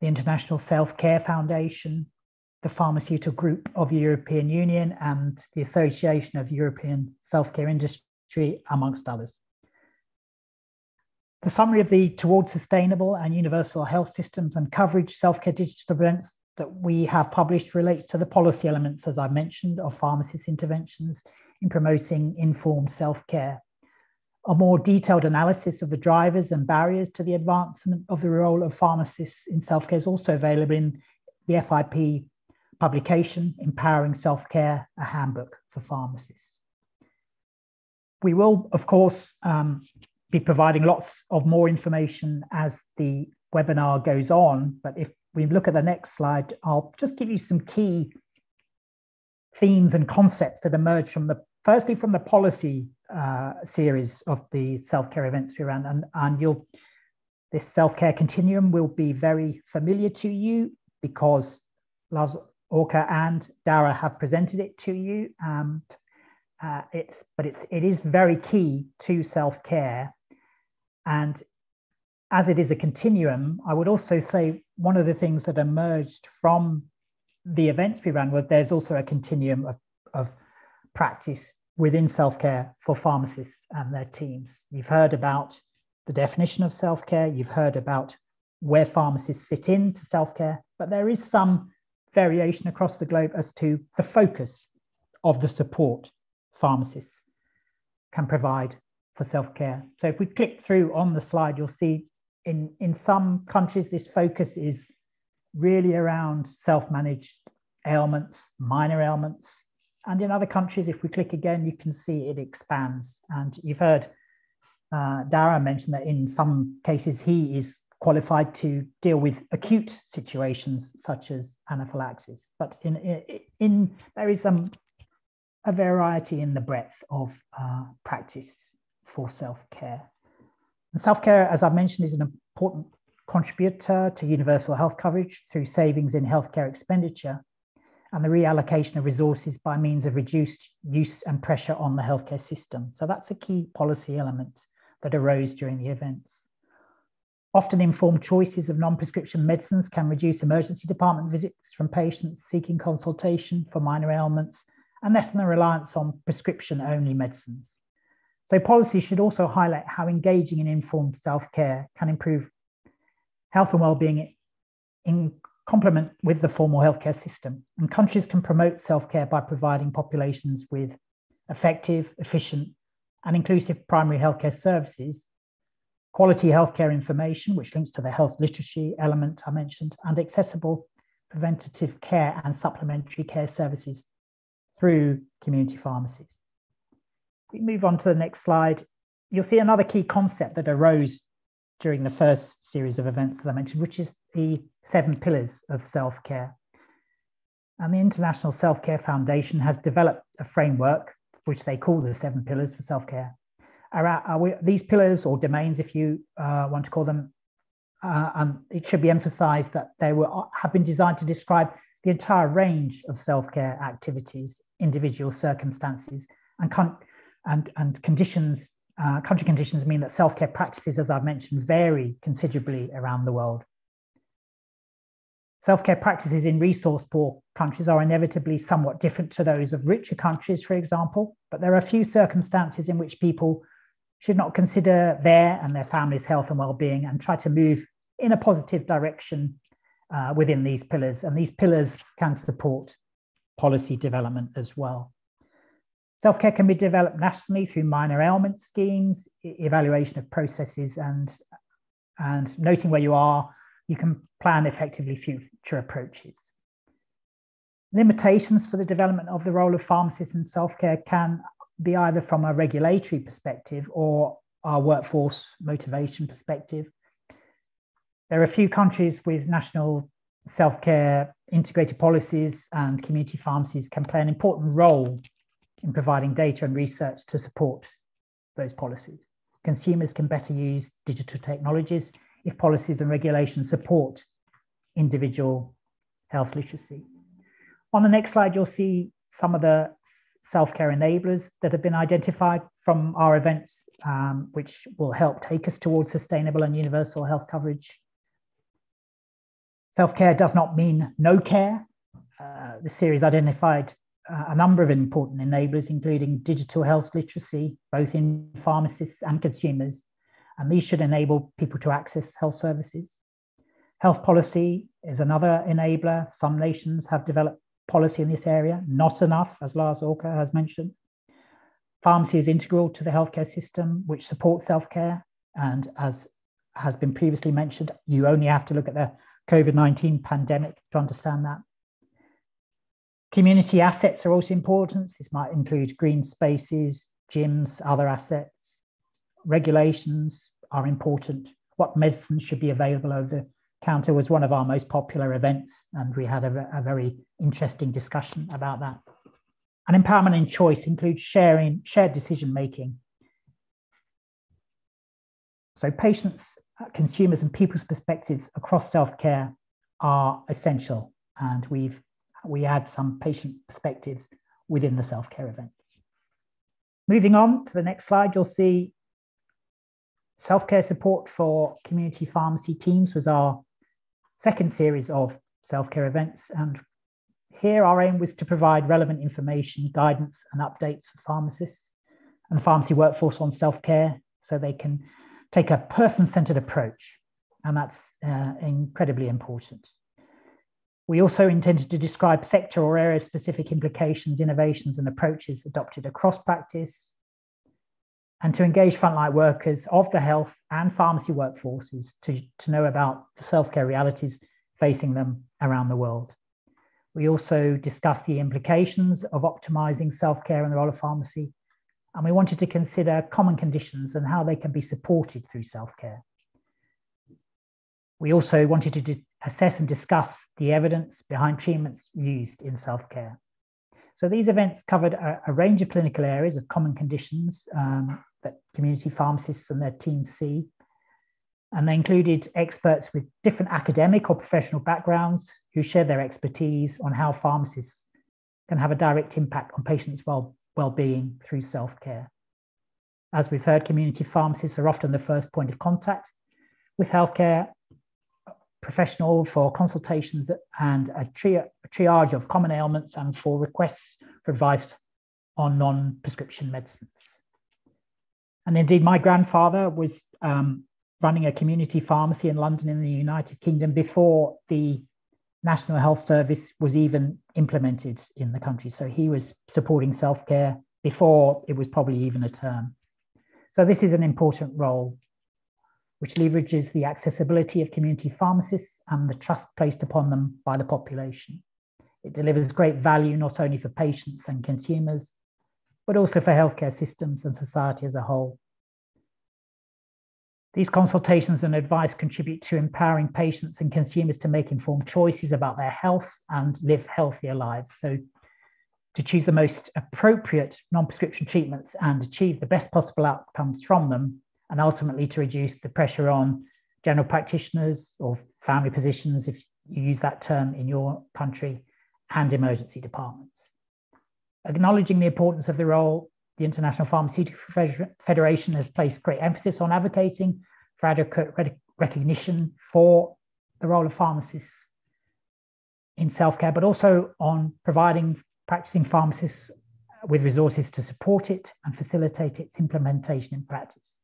the International Self Care Foundation, the Pharmaceutical Group of the European Union, and the Association of European Self Care Industry, amongst others. The summary of the Towards Sustainable and Universal Health Systems and Coverage Self Care Digital Events that we have published relates to the policy elements, as I mentioned, of pharmacist interventions in promoting informed self care. A more detailed analysis of the drivers and barriers to the advancement of the role of pharmacists in self-care is also available in the FIP publication, Empowering Self-Care, a Handbook for Pharmacists. We will, of course, um, be providing lots of more information as the webinar goes on, but if we look at the next slide, I'll just give you some key themes and concepts that emerge from the firstly from the policy uh, series of the self-care events we ran and, and you'll this self-care continuum will be very familiar to you because Lars Åke and Daragh have presented it to you. And uh, it's but it's it is very key to self-care. And as it is a continuum, I would also say one of the things that emerged from the events we ran was there's also a continuum of, of practice within self-care for pharmacists and their teams. You've heard about the definition of self-care, you've heard about where pharmacists fit into self-care, but there is some variation across the globe as to the focus of the support pharmacists can provide for self-care. So if we click through on the slide, you'll see in, in some countries, this focus is really around self-managed ailments, minor ailments. And in other countries, if we click again, you can see it expands. And you've heard uh, Daragh mention that in some cases, he is qualified to deal with acute situations such as anaphylaxis. But in, in, in there is um, a variety in the breadth of uh, practice for self-care. Self-care, as I've mentioned, is an important contributor to universal health coverage through savings in healthcare expenditure and the reallocation of resources by means of reduced use and pressure on the healthcare system. So that's a key policy element that arose during the events. Often informed choices of non-prescription medicines can reduce emergency department visits from patients seeking consultation for minor ailments and lessen the reliance on prescription only medicines. So policy should also highlight how engaging in informed self-care can improve health and well-being in complement with the formal healthcare system. And countries can promote self-care by providing populations with effective, efficient, and inclusive primary healthcare services, quality healthcare information, which links to the health literacy element I mentioned, and accessible preventative care and supplementary care services through community pharmacies we move on to the next slide, you'll see another key concept that arose during the first series of events that I mentioned, which is the seven pillars of self-care. And the International Self-Care Foundation has developed a framework, which they call the seven pillars for self-care. Are, are we, these pillars or domains, if you uh, want to call them, uh, and it should be emphasized that they were, have been designed to describe the entire range of self-care activities, individual circumstances, and and, and conditions, uh, country conditions mean that self-care practices, as I've mentioned, vary considerably around the world. Self-care practices in resource poor countries are inevitably somewhat different to those of richer countries, for example, but there are a few circumstances in which people should not consider their and their family's health and well-being and try to move in a positive direction uh, within these pillars. And these pillars can support policy development as well. Self-care can be developed nationally through minor ailment schemes, evaluation of processes and, and noting where you are, you can plan effectively future approaches. Limitations for the development of the role of pharmacists in self-care can be either from a regulatory perspective or our workforce motivation perspective. There are a few countries with national self-care integrated policies and community pharmacies can play an important role in providing data and research to support those policies. Consumers can better use digital technologies if policies and regulations support individual health literacy. On the next slide, you'll see some of the self-care enablers that have been identified from our events, um, which will help take us towards sustainable and universal health coverage. Self-care does not mean no care. Uh, the series identified a number of important enablers, including digital health literacy, both in pharmacists and consumers, and these should enable people to access health services. Health policy is another enabler. Some nations have developed policy in this area, not enough, as Lars Åke has mentioned. pharmacy is integral to the healthcare system, which supports self-care. And as has been previously mentioned, you only have to look at the COVID-19 pandemic to understand that. Community assets are also important. This might include green spaces, gyms, other assets. Regulations are important. What medicines should be available over the counter was one of our most popular events, and we had a, a very interesting discussion about that. And empowerment and choice includes sharing, shared decision making. So patients, uh, consumers, and people's perspectives across self-care are essential, and we've we add some patient perspectives within the self-care event. Moving on to the next slide, you'll see self-care support for community pharmacy teams was our second series of self-care events. And here our aim was to provide relevant information, guidance and updates for pharmacists and the pharmacy workforce on self-care so they can take a person-centered approach. And that's uh, incredibly important. We also intended to describe sector or area specific implications, innovations, and approaches adopted across practice, and to engage frontline workers of the health and pharmacy workforces to, to know about the self care realities facing them around the world. We also discussed the implications of optimizing self care and the role of pharmacy, and we wanted to consider common conditions and how they can be supported through self care. We also wanted to assess and discuss the evidence behind treatments used in self care. So these events covered a, a, range of clinical areas of common conditions um, that community pharmacists and their teams see. And they included experts with different academic or professional backgrounds who shared their expertise on how pharmacists can have a direct impact on patients' well, well-being through self-care. As we've heard, community pharmacists are often the first point of contact with healthcare professional for consultations and a, tri- a triage of common ailments and for requests for advice on non-prescription medicines. And indeed, my grandfather was um, running a community pharmacy in London in the United Kingdom before the National Health Service was even implemented in the country. So he was supporting self care before it was probably even a term. So this is an important role which leverages the accessibility of community pharmacists and the trust placed upon them by the population. It delivers great value not only for patients and consumers, but also for healthcare systems and society as a whole. These consultations and advice contribute to empowering patients and consumers to make informed choices about their health and live healthier lives. So, to choose the most appropriate non prescription treatments and achieve the best possible outcomes from them and ultimately to reduce the pressure on general practitioners or family physicians, if you use that term in your country, and emergency departments. Acknowledging the importance of the role, the International Pharmaceutical Federation has placed great emphasis on advocating for adequate recognition for the role of pharmacists in self-care, but also on providing practicing pharmacists with resources to support it and facilitate its implementation in practice.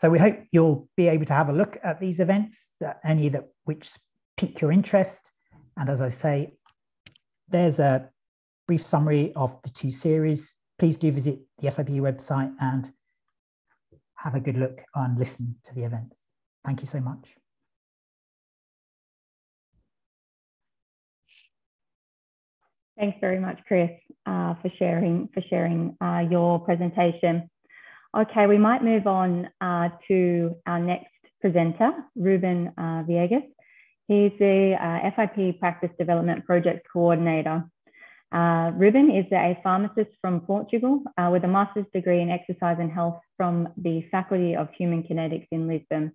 So we hope you'll be able to have a look at these events, that any that which pique your interest. And as I say, there's a brief summary of the two series. Please do visit the FIP website and have a good look and listen to the events. Thank you so much. Thanks very much, Chris, uh, for sharing for sharing uh, your presentation. Okay, we might move on uh, to our next presenter, Rúben uh, Viegas. He's the uh, FIP Practice Development Project Coordinator. Uh, Rúben is a pharmacist from Portugal uh, with a master's degree in exercise and health from the Faculty of Human Kinetics in Lisbon.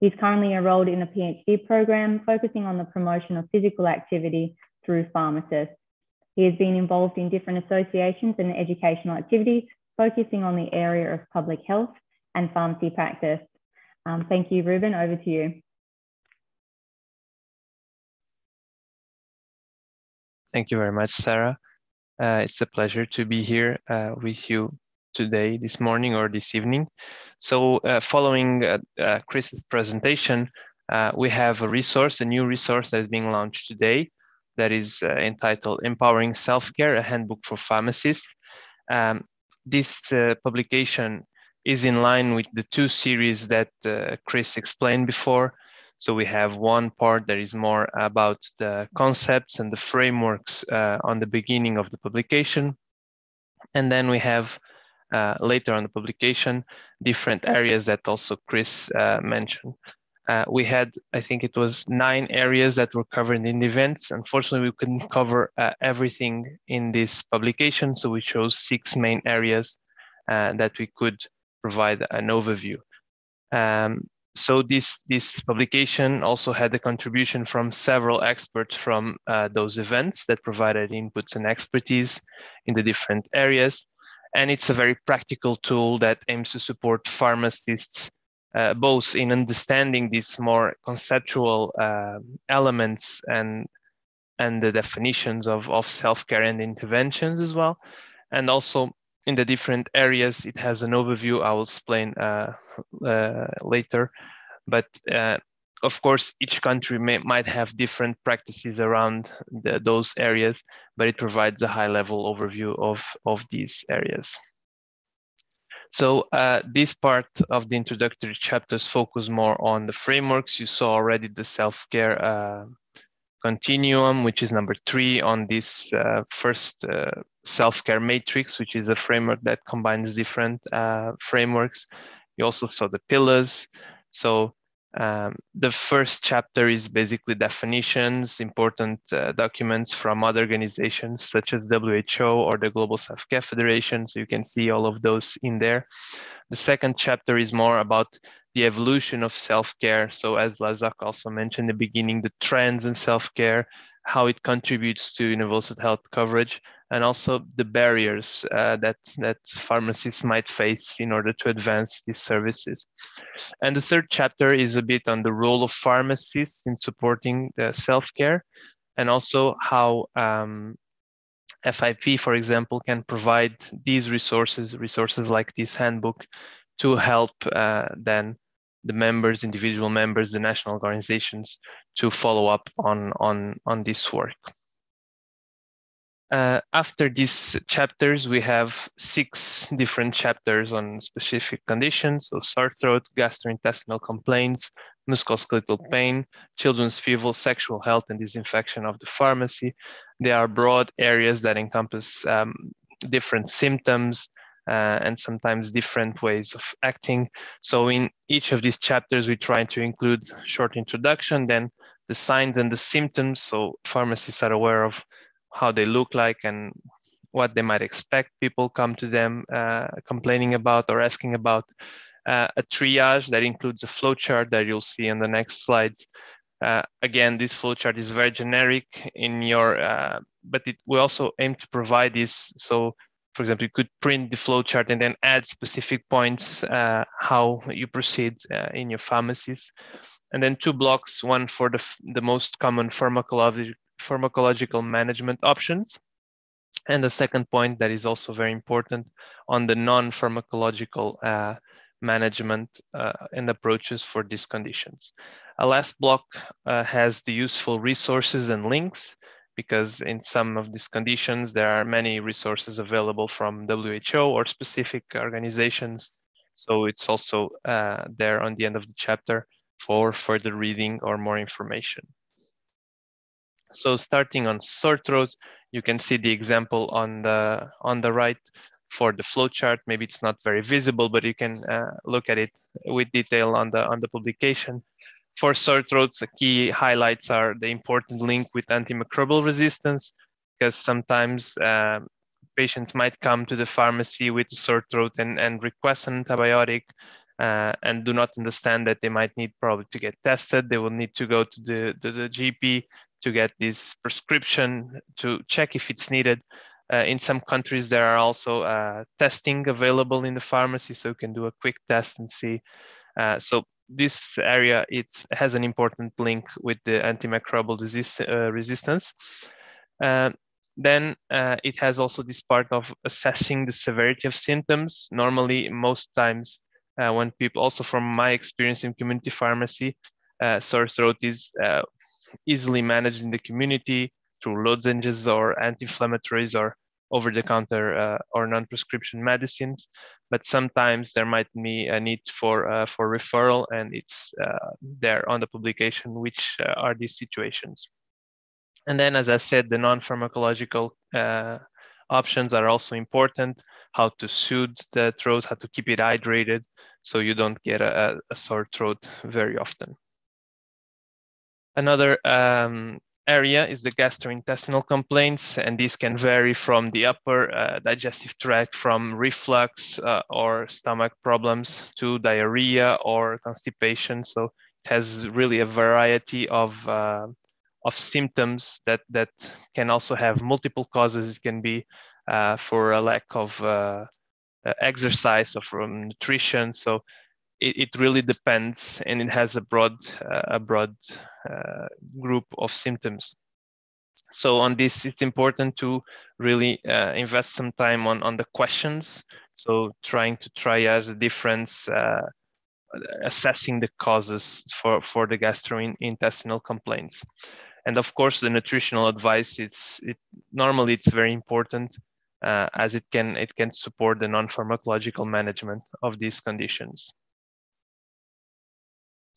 He's currently enrolled in a PhD program focusing on the promotion of physical activity through pharmacists. He has been involved in different associations and educational activities focusing on the area of public health and pharmacy practice. Um, thank you, Rúben. Over to you. Thank you very much, Sarah. Uh, it's a pleasure to be here uh, with you today, this morning or this evening. So uh, following uh, uh, Chris's presentation, uh, we have a resource, a new resource that is being launched today that is entitled Empowering Self-Care, a Handbook for Pharmacists. Um, this uh, publication is in line with the two series that uh, Chris explained before. So we have one part that is more about the concepts and the frameworks uh, on the beginning of the publication. And then we have later on the publication, different areas that also Chris mentioned. Uh, we had, I think it was nine areas that were covered in the events. Unfortunately, we couldn't cover uh, everything in this publication, so we chose six main areas uh, that we could provide an overview. Um, so this, this publication also had a contribution from several experts from uh, those events that provided inputs and expertise in the different areas. And it's a very practical tool that aims to support pharmacists uh, both in understanding these more conceptual uh, elements and and the definitions of, of self-care and interventions as well. And also in the different areas, it has an overview I will explain uh, uh later. But uh, of course, each country may, might have different practices around the, those areas, but it provides a high level overview of, of these areas. So uh, this part of the introductory chapters focus more on the frameworks. You saw already the self-care uh, continuum, which is number three on this uh, first uh, self-care matrix, which is a framework that combines different uh, frameworks. You also saw the pillars. So um, the first chapter is basically definitions, important uh, documents from other organizations such as WHO or the Global Self-Care Federation. So you can see all of those in there. The second chapter is more about the evolution of self-care. So as Lars Åke also mentioned in the beginning, the trends in self-care, how it contributes to universal health coverage, and also the barriers uh, that, that pharmacists might face in order to advance these services. And the third chapter is a bit on the role of pharmacists in supporting self-care and also how um, FIP, for example, can provide these resources, resources like this handbook, to help uh, then the members, individual members, the national organizations to follow up on, on, on this work. Uh, after these chapters, we have six different chapters on specific conditions, so sore throat, gastrointestinal complaints, musculoskeletal pain, children's fever, sexual health, and disinfection of the pharmacy. They are broad areas that encompass um, different symptoms uh, and sometimes different ways of acting. So in each of these chapters, we try to include short introduction, then the signs and the symptoms, so pharmacists are aware of how they look like and what they might expect people come to them uh, complaining about or asking about. Uh, a triage that includes a flowchart that you'll see in the next slide. Uh, again, this flowchart is very generic in your, uh, but it we also aim to provide this. So, for example, you could print the flowchart and then add specific points uh, how you proceed uh, in your pharmacies. And then two blocks, one for the, the most common pharmacologic pharmacological management options. And the second point that is also very important on the non-pharmacological uh, management uh, and approaches for these conditions. A last block uh, has the useful resources and links because in some of these conditions, there are many resources available from WHO or specific organizations. So it's also uh, there on the end of the chapter for further reading or more information. So starting on sore throat, you can see the example on the on the right for the flowchart. Maybe it's not very visible, but you can uh, look at it with detail on the on the publication. For sore throats, the key highlights are the important link with antimicrobial resistance, because sometimes uh, patients might come to the pharmacy with sore throat and, and request an antibiotic uh, and do not understand that they might need probably to get tested. They will need to go to the, the, the GP to get this prescription to check if it's needed. Uh, in some countries, there are also uh, testing available in the pharmacy, so you can do a quick test and see. Uh, so this area, it has an important link with the antimicrobial disease uh, resistance. Uh, then uh, it has also this part of assessing the severity of symptoms. Normally, most times, when people, also from my experience in community pharmacy, sore throat is easily managed in the community through lozenges or anti-inflammatories or over-the-counter uh, or non-prescription medicines, but sometimes there might be a need for uh, for referral, and it's uh, there on the publication which uh, are these situations. And then, as I said, the non-pharmacological uh, options are also important. How to soothe the throat, how to keep it hydrated, so you don't get a, a sore throat very often. Another um, area is the gastrointestinal complaints, and these can vary from the upper uh, digestive tract, from reflux uh, or stomach problems to diarrhea or constipation. So it has really a variety of uh, of symptoms that that can also have multiple causes. It can be uh, for a lack of uh, exercise or from nutrition. So it, it really depends and it has a broad, uh, a broad uh, group of symptoms. So on this, it's important to really uh, invest some time on, on the questions. So trying to triage the difference, uh, assessing the causes for, for the gastrointestinal complaints. And of course, the nutritional advice, it's, it, normally it's very important uh, as it can, it can support the non-pharmacological management of these conditions.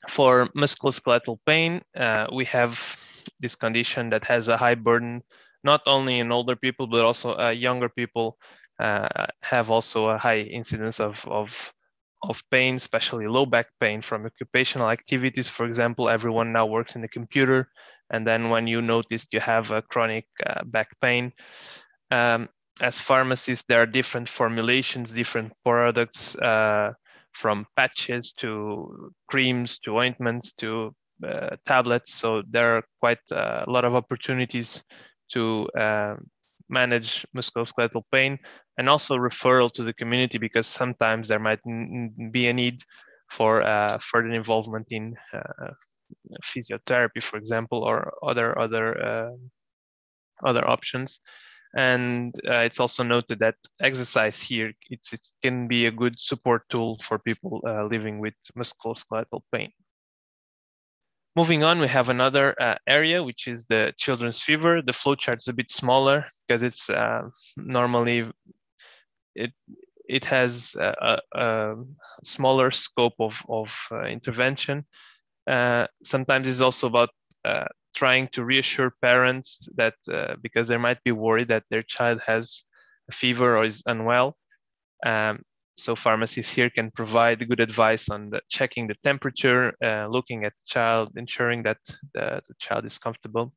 For musculoskeletal pain, uh, we have this condition that has a high burden, not only in older people, but also uh, younger people uh, have also a high incidence of, of, of pain, especially low back pain from occupational activities. For example, everyone now works in the computer. And then when you notice you have a chronic uh, back pain, um, as pharmacists, there are different formulations, different products uh, from patches to creams to ointments to uh, tablets. So there are quite a lot of opportunities to uh, manage musculoskeletal pain and also referral to the community because sometimes there might be a need for uh, further involvement in uh, physiotherapy, for example, or other other uh, other options. And uh, it's also noted that exercise here, it can be a good support tool for people uh, living with musculoskeletal pain. Moving on, we have another uh, area, which is the children's fever. The flowchart is a bit smaller because it's uh, normally, it, it has a, a, smaller scope of, of uh, intervention. Uh, sometimes it's also about trying to reassure parents that uh, because they might be worried that their child has a fever or is unwell. Um, so pharmacies here can provide good advice on the, checking the temperature, uh, looking at the child, ensuring that the, the child is comfortable.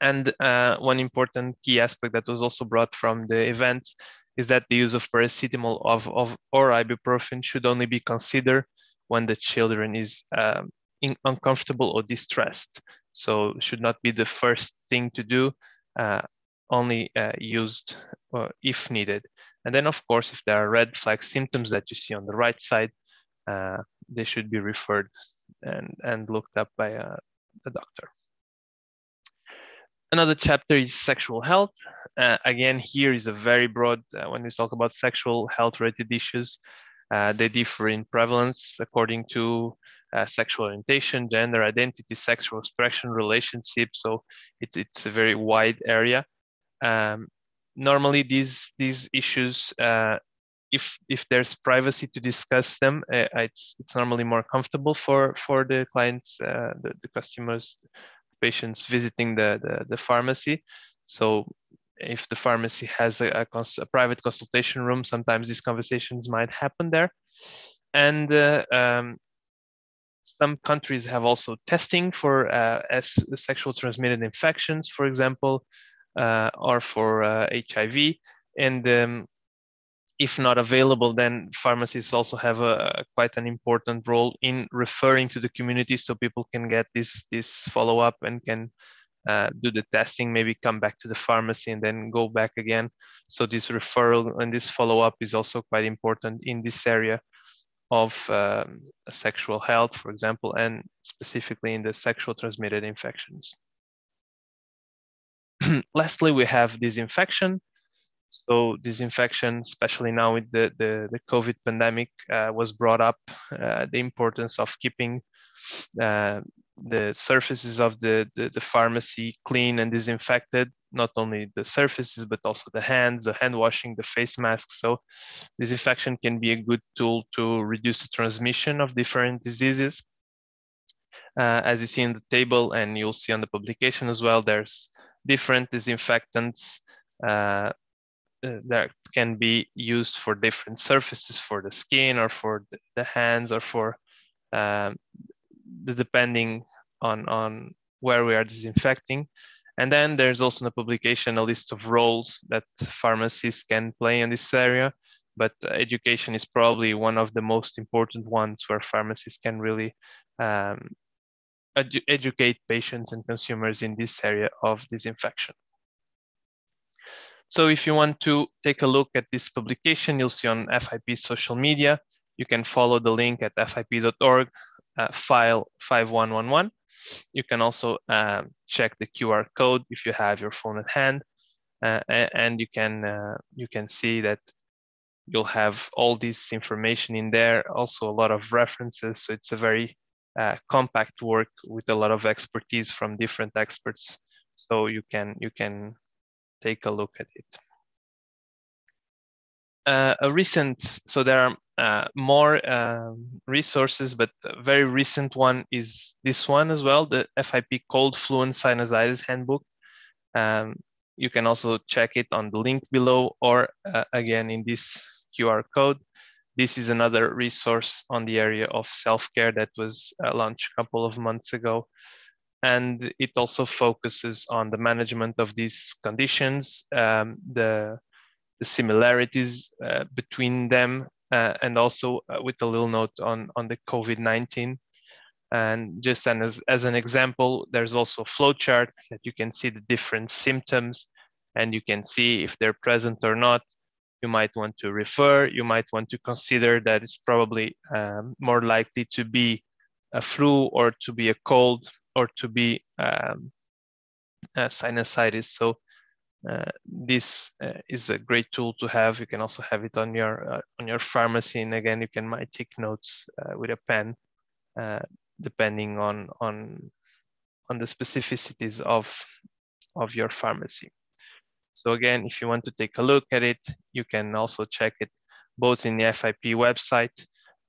And uh, one important key aspect that was also brought from the event is that the use of paracetamol of, of or ibuprofen should only be considered when the children is um, in, uncomfortable or distressed. So should not be the first thing to do, uh, only uh, used uh, if needed. And then of course, if there are red flag symptoms that you see on the right side, uh, they should be referred and, and looked up by a, a doctor. Another chapter is sexual health. Uh, again, here is a very broad, uh, when we talk about sexual health related issues, uh, they differ in prevalence according to uh, sexual orientation, gender identity, sexual expression, relationships. So it's, it's a very wide area. Um, normally these, these issues, uh, if, if there's privacy to discuss them, uh, it's, it's normally more comfortable for, for the clients, uh, the, the customers, patients visiting the, the, the pharmacy. So if the pharmacy has a, a, cons a, private consultation room, sometimes these conversations might happen there. And uh, um, some countries have also testing for uh, as sexual transmitted infections, for example, uh, or for HIV. Uh, and um, if not available, then pharmacists also have a, quite an important role in referring to the community so people can get this, this follow up and can uh, do the testing, maybe come back to the pharmacy and then go back again. So this referral and this follow-up is also quite important in this area of um, sexual health, for example, and specifically in the sexual transmitted infections. [CLEARS THROAT] Lastly, we have disinfection. So disinfection, especially now with the, the, the COVID pandemic, uh, was brought up, uh, the importance of keeping uh, the surfaces of the, the, the pharmacy clean and disinfected, not only the surfaces, but also the hands, the hand washing, the face masks. So disinfection can be a good tool to reduce the transmission of different diseases. Uh, as you see in the table, and you'll see on the publication as well, there's different disinfectants uh, uh that can be used for different surfaces, for the skin or for the hands or for um, depending on, on where we are disinfecting. And then there's also in the publication a list of roles that pharmacists can play in this area. But education is probably one of the most important ones where pharmacists can really um, edu educate patients and consumers in this area of disinfection. So if you want to take a look at this publication, you'll see on FIP social media. You can follow the link at fip.org uh, file 5111. You can also uh, check the QR code if you have your phone at hand, uh, and you can uh, you can see that you'll have all this information in there. Also, a lot of references. So it's a very uh, compact work with a lot of expertise from different experts. So you can you can take a look at it. Uh, a recent, so there are uh, more um, resources, but a very recent one is this one as well, the FIP Cold Flu and Sinusitis Handbook. Um, you can also check it on the link below or uh, again in this QR code. This is another resource on the area of self-care that was uh, launched a couple of months ago. And it also focuses on the management of these conditions, um, the, the similarities uh, between them uh, and also uh, with a little note on, on the COVID-19. And just as, as an example, there's also a flowchart that you can see the different symptoms and you can see if they're present or not. You might want to refer, you might want to consider that it's probably um, more likely to be a flu or to be a cold or to be um, a sinusitis. So uh, this uh, is a great tool to have. You can also have it on your uh, on your pharmacy, and again, you can might take notes uh, with a pen, uh, depending on on on the specificities of of your pharmacy. So again, if you want to take a look at it, you can also check it both in the FIP website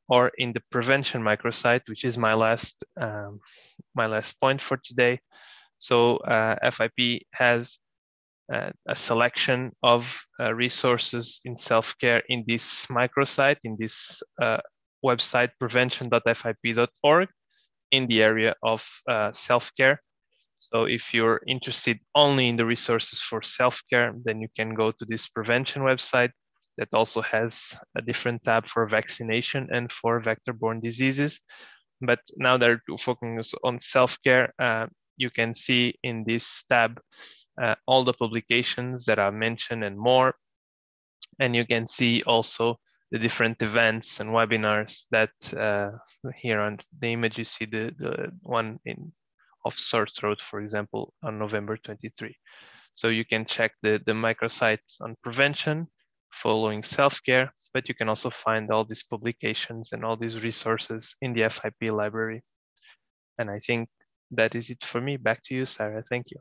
or in the prevention microsite, which is my last um, my last point for today. So FIP has uh, a selection of uh, resources in self-care in this microsite, in this uh, website, prevention.fip.org, in the area of uh, self-care. So if you're interested only in the resources for self-care, then you can go to this prevention website that also has a different tab for vaccination and for vector-borne diseases. But now they're focusing on self-care, uh, you can see in this tab uh, all the publications that are mentioned and more. And you can see also the different events and webinars that uh, here on the image you see the, the one in of sore throat, for example, on November 23. So you can check the, the microsite on prevention following self-care, but you can also find all these publications and all these resources in the FIP library. And I think that is it for me. Back to you, Sarah. Thank you.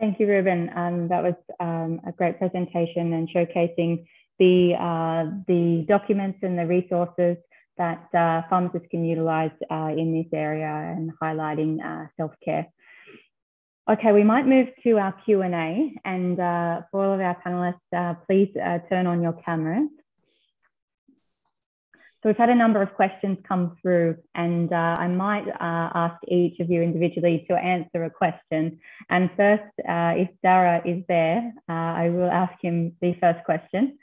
Thank you, Rúben. Um, that was um, a great presentation and showcasing the, uh, the documents and the resources that uh, pharmacists can utilize uh, in this area and highlighting uh, self-care. Okay, we might move to our Q&A and uh, for all of our panelists, uh, please turn on your cameras. So we've had a number of questions come through and uh, I might uh, ask each of you individually to answer a question. And first, uh, if Daragh is there, uh, I will ask him the first question.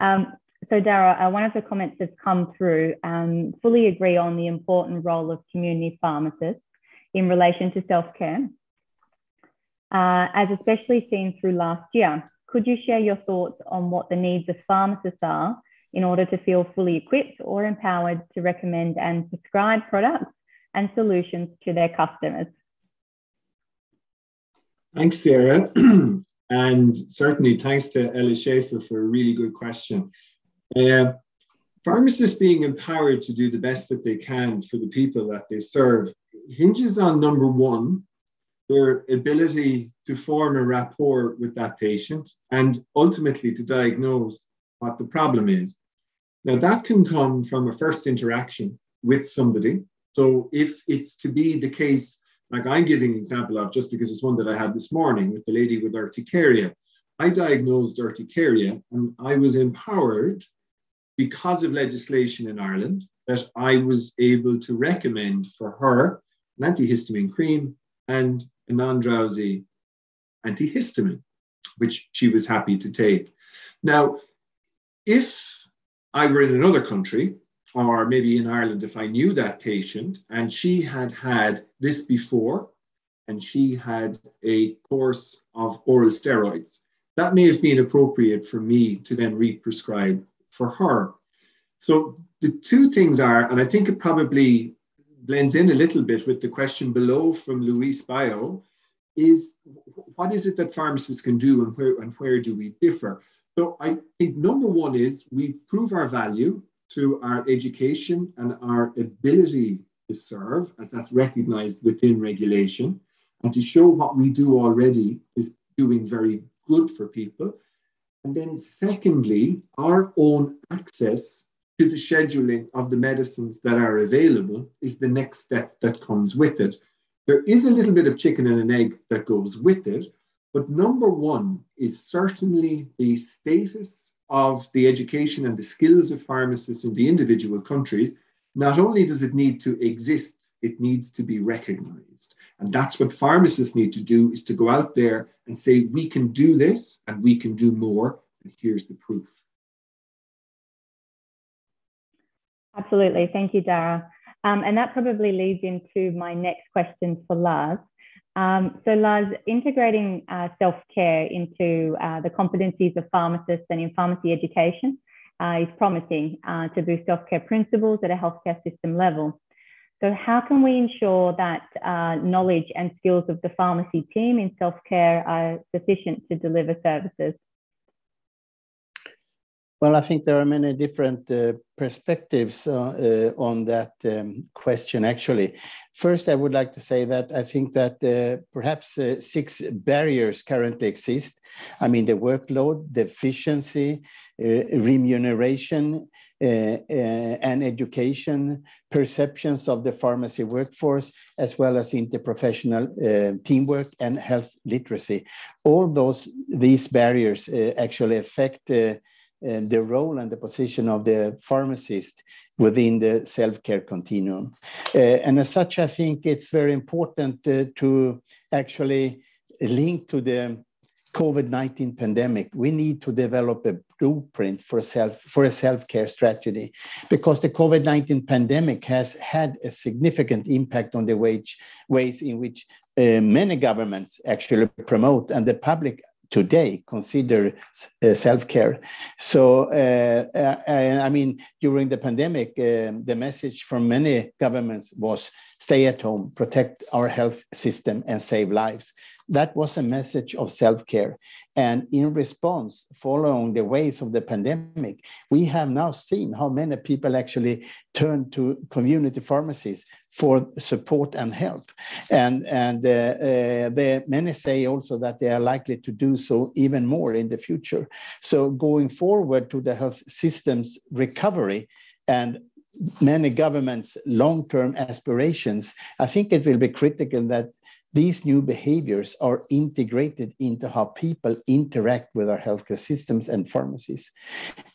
Um, so Daragh, uh, one of the comments that's come through, um, fully agree on the important role of community pharmacists in relation to self-care. Uh, as especially seen through last year, could you share your thoughts on what the needs of pharmacists are in order to feel fully equipped or empowered to recommend and prescribe products and solutions to their customers. Thanks, Sarah. [CLEARS THROAT] and certainly thanks to Ella Schaefer for a really good question. Uh, pharmacists being empowered to do the best that they can for the people that they serve hinges on number one, their ability to form a rapport with that patient and ultimately to diagnose what the problem is. Now, that can come from a first interaction with somebody. So, if it's to be the case, like I'm giving an example of, just because it's one that I had this morning with the lady with urticaria, I diagnosed urticaria and I was empowered because of legislation in Ireland that I was able to recommend for her an antihistamine cream and a non drowsy antihistamine, which she was happy to take. Now, if I were in another country, or maybe in Ireland, if I knew that patient and she had had this before and she had a course of oral steroids, that may have been appropriate for me to then re-prescribe for her. So the two things are, and I think it probably blends in a little bit with the question below from Luis Bio, is what is it that pharmacists can do and where and where do we differ? So I think number one is we prove our value through our education and our ability to serve, as that's recognized within regulation, and to show what we do already is doing very good for people. And then, secondly, our own access to the scheduling of the medicines that are available is the next step that comes with it. There is a little bit of chicken and an egg that goes with it, but number one is certainly the status of the education and the skills of pharmacists in the individual countries. Not only does it need to exist, it needs to be recognized. And that's what pharmacists need to do is to go out there and say, we can do this and we can do more. And here's the proof. Absolutely. Thank you, Daragh. Um, and that probably leads into my next question for Lars. Um, so, Lars, integrating uh, self care into uh, the competencies of pharmacists and in pharmacy education uh, is promising uh, to boost self care principles at a healthcare system level. So, how can we ensure that uh, knowledge and skills of the pharmacy team in self care are sufficient to deliver services? Well, I think there are many different uh, perspectives uh, uh, on that um, question, actually. First, I would like to say that I think that uh, perhaps uh, six barriers currently exist. I mean, the workload, the efficiency, uh, remuneration, and education, perceptions of the pharmacy workforce, as well as interprofessional teamwork and health literacy. All those these barriers actually affect uh, the role and the position of the pharmacist within the self-care continuum. Uh, and as such, I think it's very important uh, to actually link to the COVID-19 pandemic. We need to develop a blueprint for self for a self-care strategy because the COVID-19 pandemic has had a significant impact on the wage, ways in which uh, many governments actually promote and the public today consider uh, self-care. So, uh, uh, I mean, during the pandemic, uh, the message from many governments was stay at home, protect our health system, and save lives. That was a message of self-care. And in response, following the ways of the pandemic, we have now seen how many people actually turn to community pharmacies for support and help. And, and uh, uh, many say also that they are likely to do so even more in the future. So going forward to the health systems recovery and many governments' long-term aspirations, I think it will be critical that these new behaviors are integrated into how people interact with our healthcare systems and pharmacies.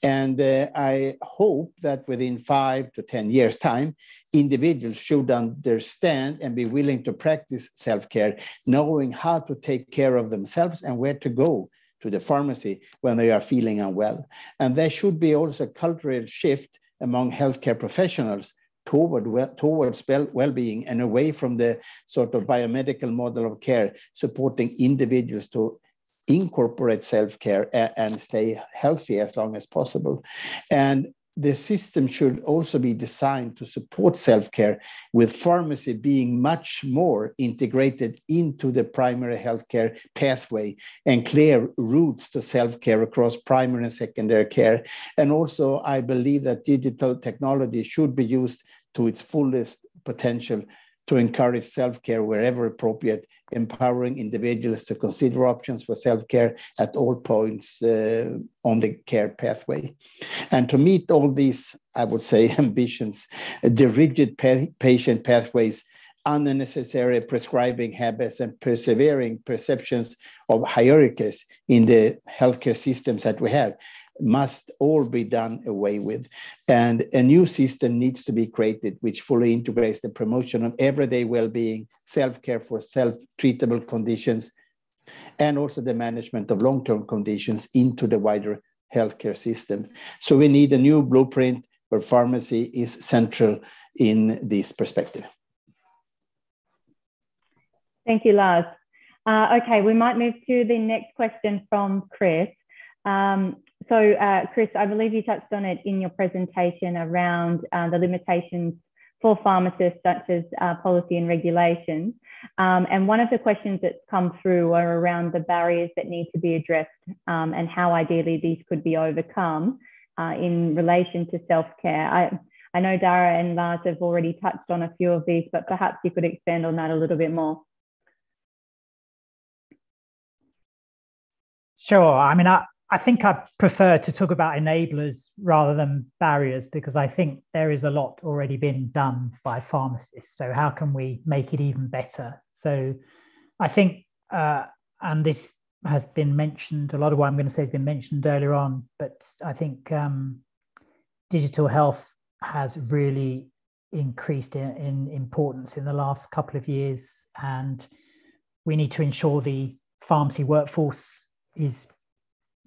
And uh, I hope that within five to 10 years' time, individuals should understand and be willing to practice self care, knowing how to take care of themselves and where to go to the pharmacy when they are feeling unwell. And there should be also a cultural shift among healthcare professionals toward well, towards well-being and away from the sort of biomedical model of care, supporting individuals to incorporate self-care and stay healthy as long as possible. And the system should also be designed to support self-care with pharmacy being much more integrated into the primary healthcare pathway and clear routes to self-care across primary and secondary care. And also i believe that digital technology should be used to its fullest potential to encourage self-care wherever appropriate, empowering individuals to consider options for self-care at all points uh, on the care pathway. And to meet all these, I would say, [LAUGHS] ambitions, the rigid pa patient pathways, unnecessary prescribing habits, and persevering perceptions of hierarchies in the healthcare systems that we have must all be done away with. And a new system needs to be created which fully integrates the promotion of everyday well-being, self-care for self-treatable conditions, and also the management of long-term conditions into the wider healthcare system. So we need a new blueprint where pharmacy is central in this perspective. Thank you, Lars. Uh, okay, we might move to the next question from Chris. Um, so, uh, Chris, I believe you touched on it in your presentation around uh, the limitations for pharmacists, such as uh, policy and regulations. Um, and one of the questions that's come through are around the barriers that need to be addressed um, and how ideally these could be overcome uh, in relation to self care. I, I know Daragh and Lars have already touched on a few of these, but perhaps you could expand on that a little bit more. Sure. I mean, I, I think I prefer to talk about enablers rather than barriers because I think there is a lot already been done by pharmacists. So how can we make it even better? So I think, uh, and this has been mentioned, a lot of what I'm going to say has been mentioned earlier on, but I think um, digital health has really increased in, in importance in the last couple of years. And we need to ensure the pharmacy workforce is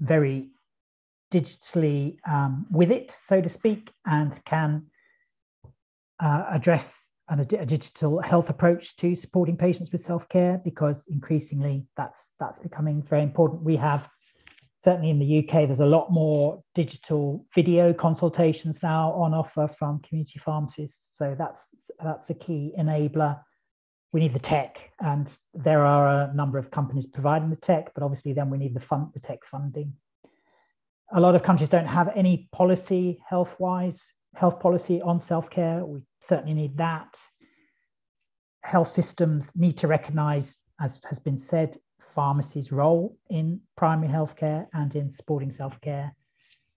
very digitally um, with it, so to speak, and can uh, address an, a digital health approach to supporting patients with self-care because increasingly that's that's becoming very important. We have certainly in the UK, there's a lot more digital video consultations now on offer from community pharmacies, So that's that's a key enabler we need the tech and there are a number of companies providing the tech but obviously then we need the fund the tech funding. A lot of countries don't have any policy health wise health policy on self-care. We certainly need that. Health systems need to recognize as has been said pharmacy's role in primary healthcare and in supporting self-care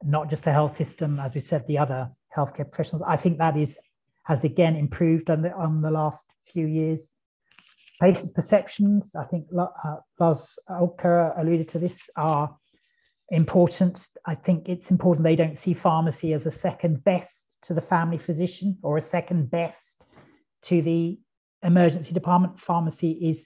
not just the health system as we've said the other healthcare professionals. I think that is has again improved on the on the last few years Patient perceptions, I think uh, Lars Åke alluded to this, are important. I think it's important they don't see pharmacy as a second best to the family physician or a second best to the emergency department. Pharmacy is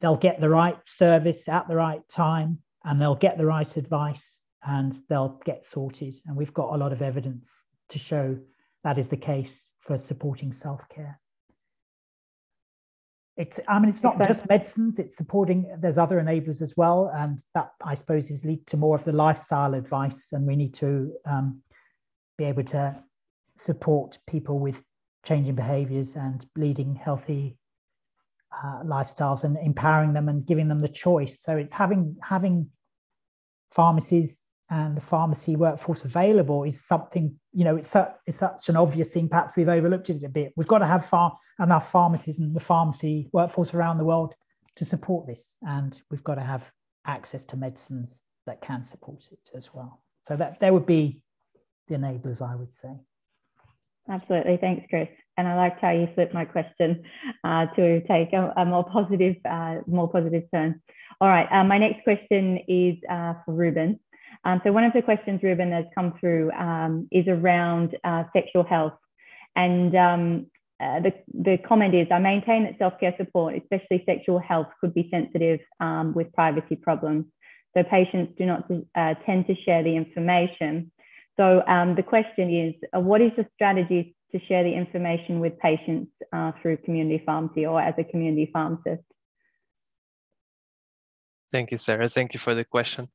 they'll get the right service at the right time and they'll get the right advice and they'll get sorted. And we've got a lot of evidence to show that is the case for supporting self care it's i mean it's not just medicines it's supporting there's other enablers as well and that i suppose is lead to more of the lifestyle advice and we need to um, be able to support people with changing behaviors and leading healthy uh, lifestyles and empowering them and giving them the choice. So it's having having pharmacies and the pharmacy workforce available is something you know it's, a, it's such an obvious thing. Perhaps we've overlooked it a bit. We've got to have far enough pharmacies and the pharmacy workforce around the world to support this. And we've got to have access to medicines that can support it as well. So that there would be the enablers i would say. Absolutely. Thanks chris. And i liked how you flipped my question uh, to take a, a more positive uh, more positive turn. All right uh, my next question is uh, for Rúben um, so one of the questions, Rúben, has come through um, is around uh, sexual health. And um, uh, the, the comment is, I maintain that self-care support, especially sexual health, could be sensitive um, with privacy problems. So patients do not uh, tend to share the information. So um, the question is, uh, what is the strategy to share the information with patients uh, through community pharmacy or as a community pharmacist? Thank you, Sarah. Thank you for the question.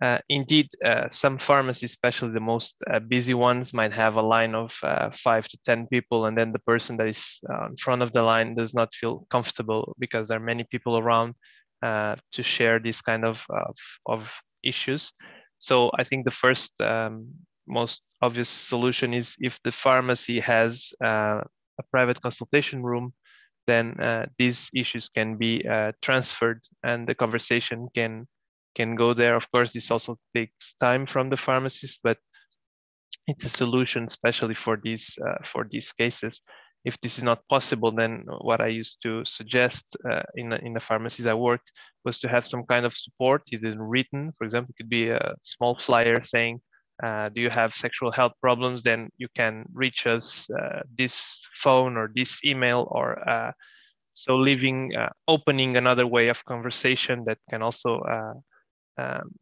Uh, indeed, uh, some pharmacies, especially the most uh, busy ones, might have a line of uh, five to 10 people, and then the person that is uh, in front of the line does not feel comfortable because there are many people around uh, to share these kind of, of, of, issues. So I think the first um, most obvious solution is if the pharmacy has a private consultation room, then these issues can be transferred and the conversation can can go there. Of course, this also takes time from the pharmacist, but it's a solution, especially for these uh, for these cases. If this is not possible, then what I used to suggest uh, in, in the pharmacies I worked was to have some kind of support, either written, for example, it could be a small flyer saying, uh, do you have sexual health problems? Then you can reach us uh, this phone or this email or uh, so leaving, uh, opening another way of conversation that can also um,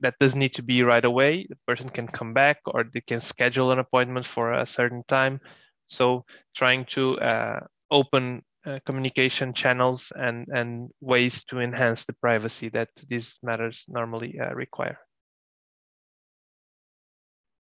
that doesn't need to be right away. The person can come back or they can schedule an appointment for a certain time. So trying to uh, open uh, communication channels and, and ways to enhance the privacy that these matters normally uh, require.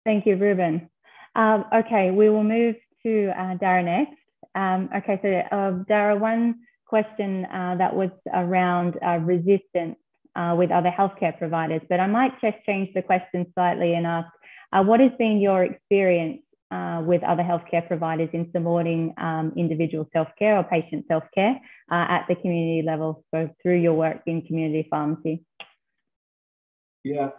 Thank you, Rúben. Um, okay, we will move to uh, Daragh next. Um, okay, so uh, Daragh, one question uh, that was around resistance uh, with other healthcare providers. But I might just change the question slightly and ask, uh, what has been your experience uh, with other healthcare providers in supporting um, individual self-care or patient self-care uh, at the community level, so through your work in community pharmacy? Yeah,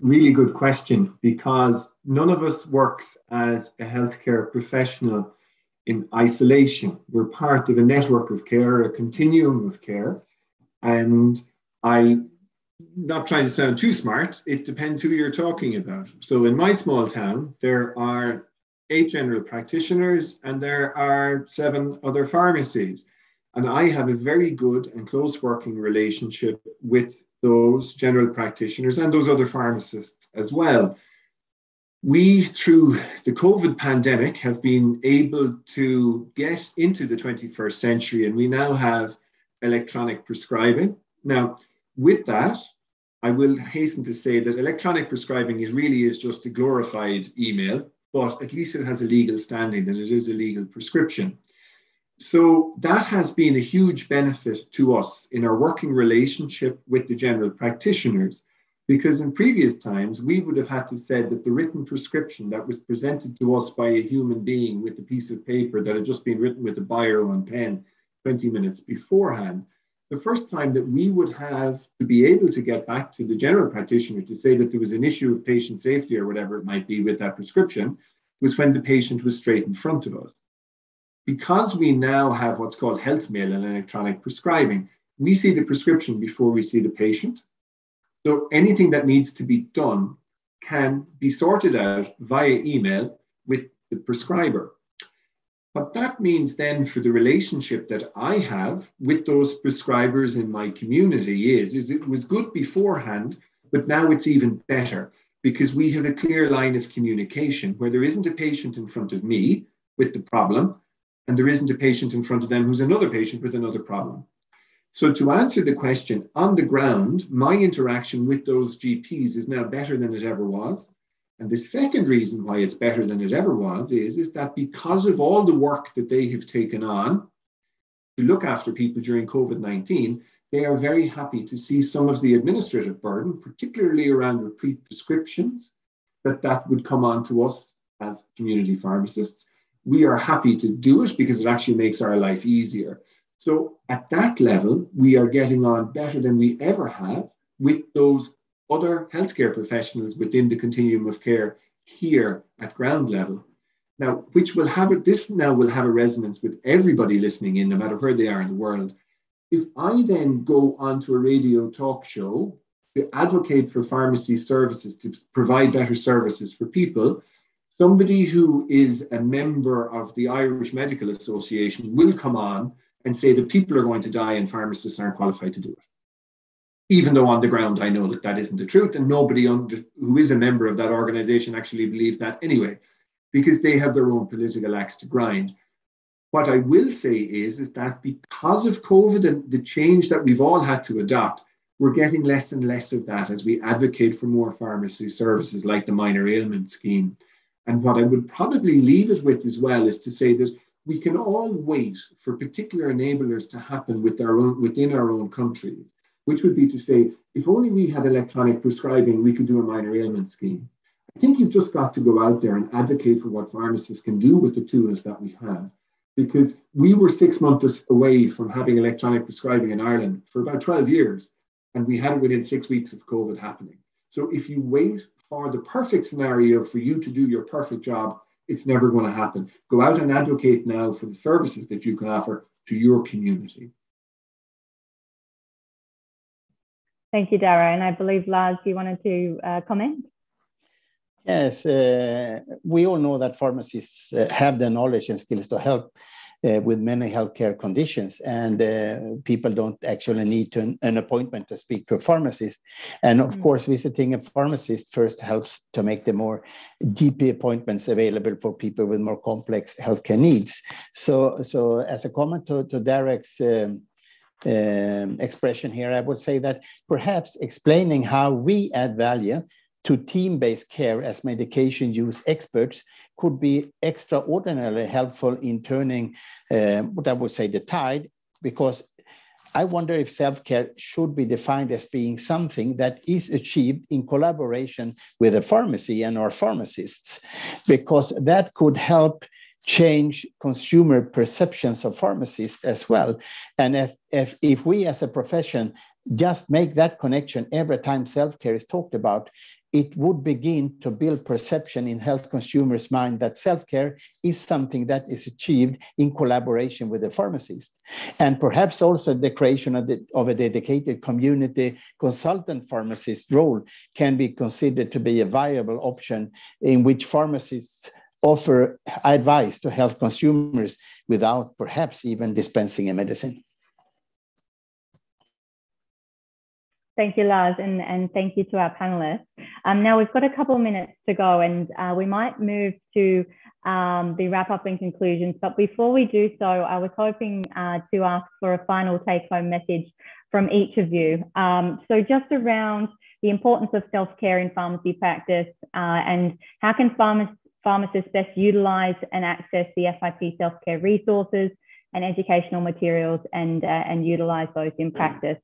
really good question because none of us works as a healthcare professional in isolation. We're part of a network of care, a continuum of care, and I not trying to sound too smart, it depends who you're talking about. So in my small town, there are eight general practitioners and there are seven other pharmacies. And I have a very good and close working relationship with those general practitioners and those other pharmacists as well. We, through the COVID pandemic, have been able to get into the 21st century and we now have electronic prescribing. Now, with that, I will hasten to say that electronic prescribing is really is just a glorified email, but at least it has a legal standing that it is a legal prescription. So that has been a huge benefit to us in our working relationship with the general practitioners, because in previous times we would have had to say that the written prescription that was presented to us by a human being with a piece of paper that had just been written with a biro and pen 20 minutes beforehand the first time that we would have to be able to get back to the general practitioner to say that there was an issue of patient safety or whatever it might be with that prescription was when the patient was straight in front of us. Because we now have what's called health mail and electronic prescribing, we see the prescription before we see the patient. So anything that needs to be done can be sorted out via email with the prescriber. What that means then for the relationship that I have with those prescribers in my community is, is it was good beforehand, but now it's even better because we have a clear line of communication where there isn't a patient in front of me with the problem, and there isn't a patient in front of them who's another patient with another problem. So, to answer the question, on the ground, my interaction with those GPs is now better than it ever was. And the second reason why it's better than it ever was is, is that because of all the work that they have taken on to look after people during COVID 19, they are very happy to see some of the administrative burden, particularly around repeat prescriptions, that that would come on to us as community pharmacists. We are happy to do it because it actually makes our life easier. So at that level, we are getting on better than we ever have with those other healthcare professionals within the continuum of care here at ground level. Now, which will have this now will have a resonance with everybody listening in, no matter where they are in the world. If I then go onto a radio talk show to advocate for pharmacy services, to provide better services for people, somebody who is a member of the Irish Medical Association will come on and say that people are going to die and pharmacists aren't qualified to do it even though on the ground I know that that isn't the truth, and nobody under, who is a member of that organization actually believes that anyway, because they have their own political axe to grind. What I will say is, is that because of COVID and the change that we've all had to adopt, we're getting less and less of that as we advocate for more pharmacy services like the minor ailment scheme. And what I would probably leave it with as well is to say that we can all wait for particular enablers to happen with our own, within our own countries, which would be to say, if only we had electronic prescribing, we could do a minor ailment scheme. I think you've just got to go out there and advocate for what pharmacists can do with the tools that we have. Because we were six months away from having electronic prescribing in Ireland for about 12 years and we had it within six weeks of COVID happening. So if you wait for the perfect scenario for you to do your perfect job, it's never going to happen. Go out and advocate now for the services that you can offer to your community. Thank you, Daragh. And I believe, Lars, you wanted to uh, comment? Yes, uh, we all know that pharmacists uh, have the knowledge and skills to help uh, with many healthcare conditions, and uh, people don't actually need to, an appointment to speak to a pharmacist. And of mm. course, visiting a pharmacist first helps to make the more GP appointments available for people with more complex healthcare needs. So, so as a comment to, to Derek's um, um, expression here, I would say that perhaps explaining how we add value to team-based care as medication use experts could be extraordinarily helpful in turning uh, what I would say the tide, because I wonder if self care should be defined as being something that is achieved in collaboration with a pharmacy and our pharmacists, because that could help change consumer perceptions of pharmacists as well. And if, if, if we as a profession just make that connection every time self care is talked about, it would begin to build perception in health consumers' mind that self-care is something that is achieved in collaboration with the pharmacist. And perhaps also the creation of, the, of a dedicated community consultant pharmacist role can be considered to be a viable option in which pharmacists offer advice to health consumers without perhaps even dispensing a medicine. Thank you, Lars, and, and thank you to our panelists. Um, now we've got a couple of minutes to go and uh, we might move to um, the wrap up and conclusions. But before we do so, I was hoping uh, to ask for a final take home message from each of you. Um, so just around the importance of self-care in pharmacy practice uh, and how can pharma pharmacists best utilize and access the FIP self-care resources and educational materials and, uh, and utilize those in practice.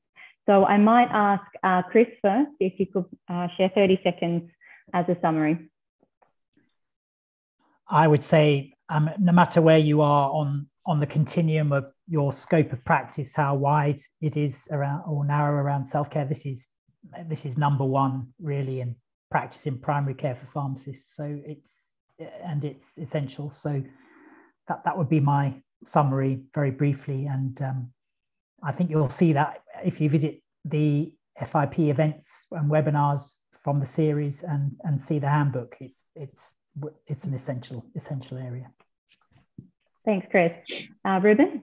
So I might ask uh, Chris first, if you could uh, share 30 seconds as a summary. I would say um, no matter where you are on, on the continuum of your scope of practice, how wide it is around or narrow around self-care, this is this is number one really in practice in primary care for pharmacists. So it's and it's essential. So that that would be my summary very briefly. And um, I think you'll see that if you visit the FIP events and webinars from the series and, and see the handbook, it's, it's, it's an essential, essential area. Thanks, Chris. Uh, Rúben?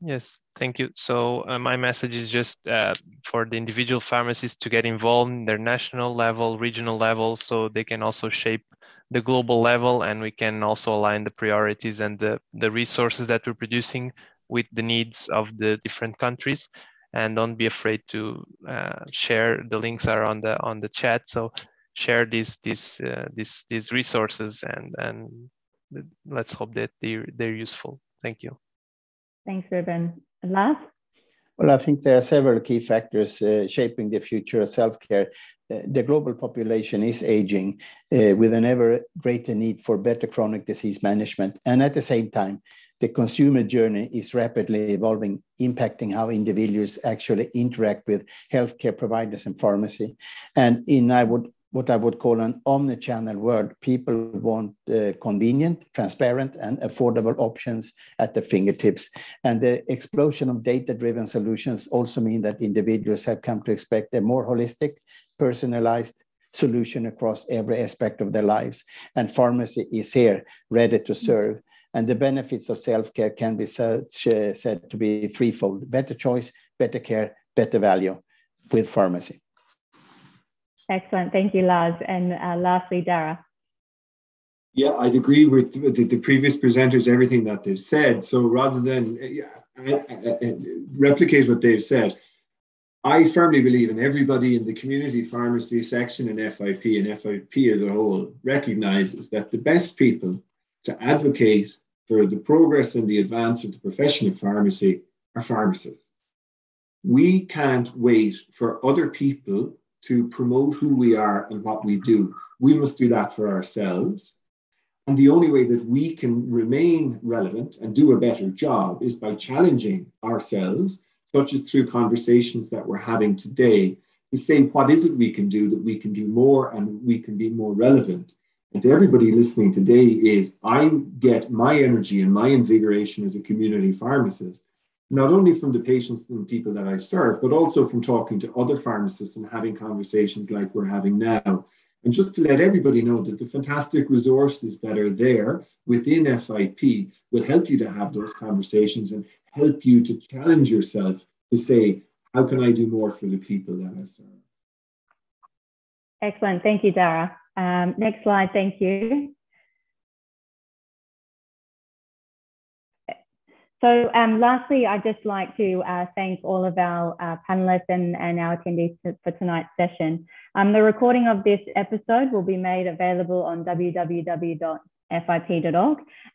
Yes, thank you. So uh, my message is just uh, for the individual pharmacists to get involved in their national level, regional level, so they can also shape the global level and we can also align the priorities and the, the resources that we're producing with the needs of the different countries. And don't be afraid to uh, share the links are on the on the chat. So share these these uh, these these resources and and let's hope that they're they're useful. Thank you thanks Rúben Lars well, I think there are several key factors uh, shaping the future of self-care. Uh, the global population is aging uh, with an ever greater need for better chronic disease management. And at the same time, the consumer journey is rapidly evolving, impacting how individuals actually interact with healthcare providers and pharmacy. And in I would what I would call an omni-channel world, people want uh, convenient, transparent, and affordable options at their fingertips. And the explosion of data-driven solutions also mean that individuals have come to expect a more holistic, personalized solution across every aspect of their lives. And pharmacy is here, ready to serve. And the benefits of self-care can be such, uh, said to be threefold, better choice, better care, better value with pharmacy. Excellent. Thank you, Lars. And uh, lastly, Daragh. Yeah, I'd agree with the, the previous presenters, everything that they've said. So rather than replicate what they've said, I firmly believe, and everybody in the community pharmacy section and FIP and FIP as a whole recognizes that the best people to advocate for the progress and the advance of the profession of pharmacy are pharmacists. We can't wait for other people to promote who we are and what we do. We must do that for ourselves. And the only way that we can remain relevant and do a better job is by challenging ourselves, such as through conversations that we're having today, to say what is it we can do that we can do more and we can be more relevant. And to everybody listening today is I get my energy and my invigoration as a community pharmacist, not only from the patients and people that I serve, but also from talking to other pharmacists and having conversations like we're having now and just to let everybody know that the fantastic resources that are there within FIP will help you to have those conversations and help you to challenge yourself to say, how can I do more for the people that I serve? Excellent. Thank you, Daragh. Um, next slide. Thank you. So um, lastly, I'd just like to uh, thank all of our uh, panelists and, and our attendees for tonight's session. Um, the recording of this episode will be made available on www.fip.org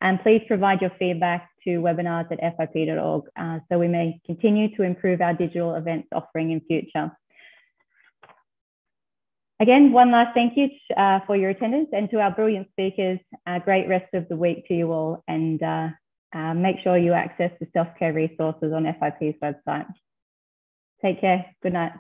and please provide your feedback to webinars at fip.org uh, so we may continue to improve our digital events offering in future. Again, one last thank you uh, for your attendance and to our brilliant speakers. A great rest of the week to you all and uh, make sure you access the self-care resources on FIP's website. Take care. Good night.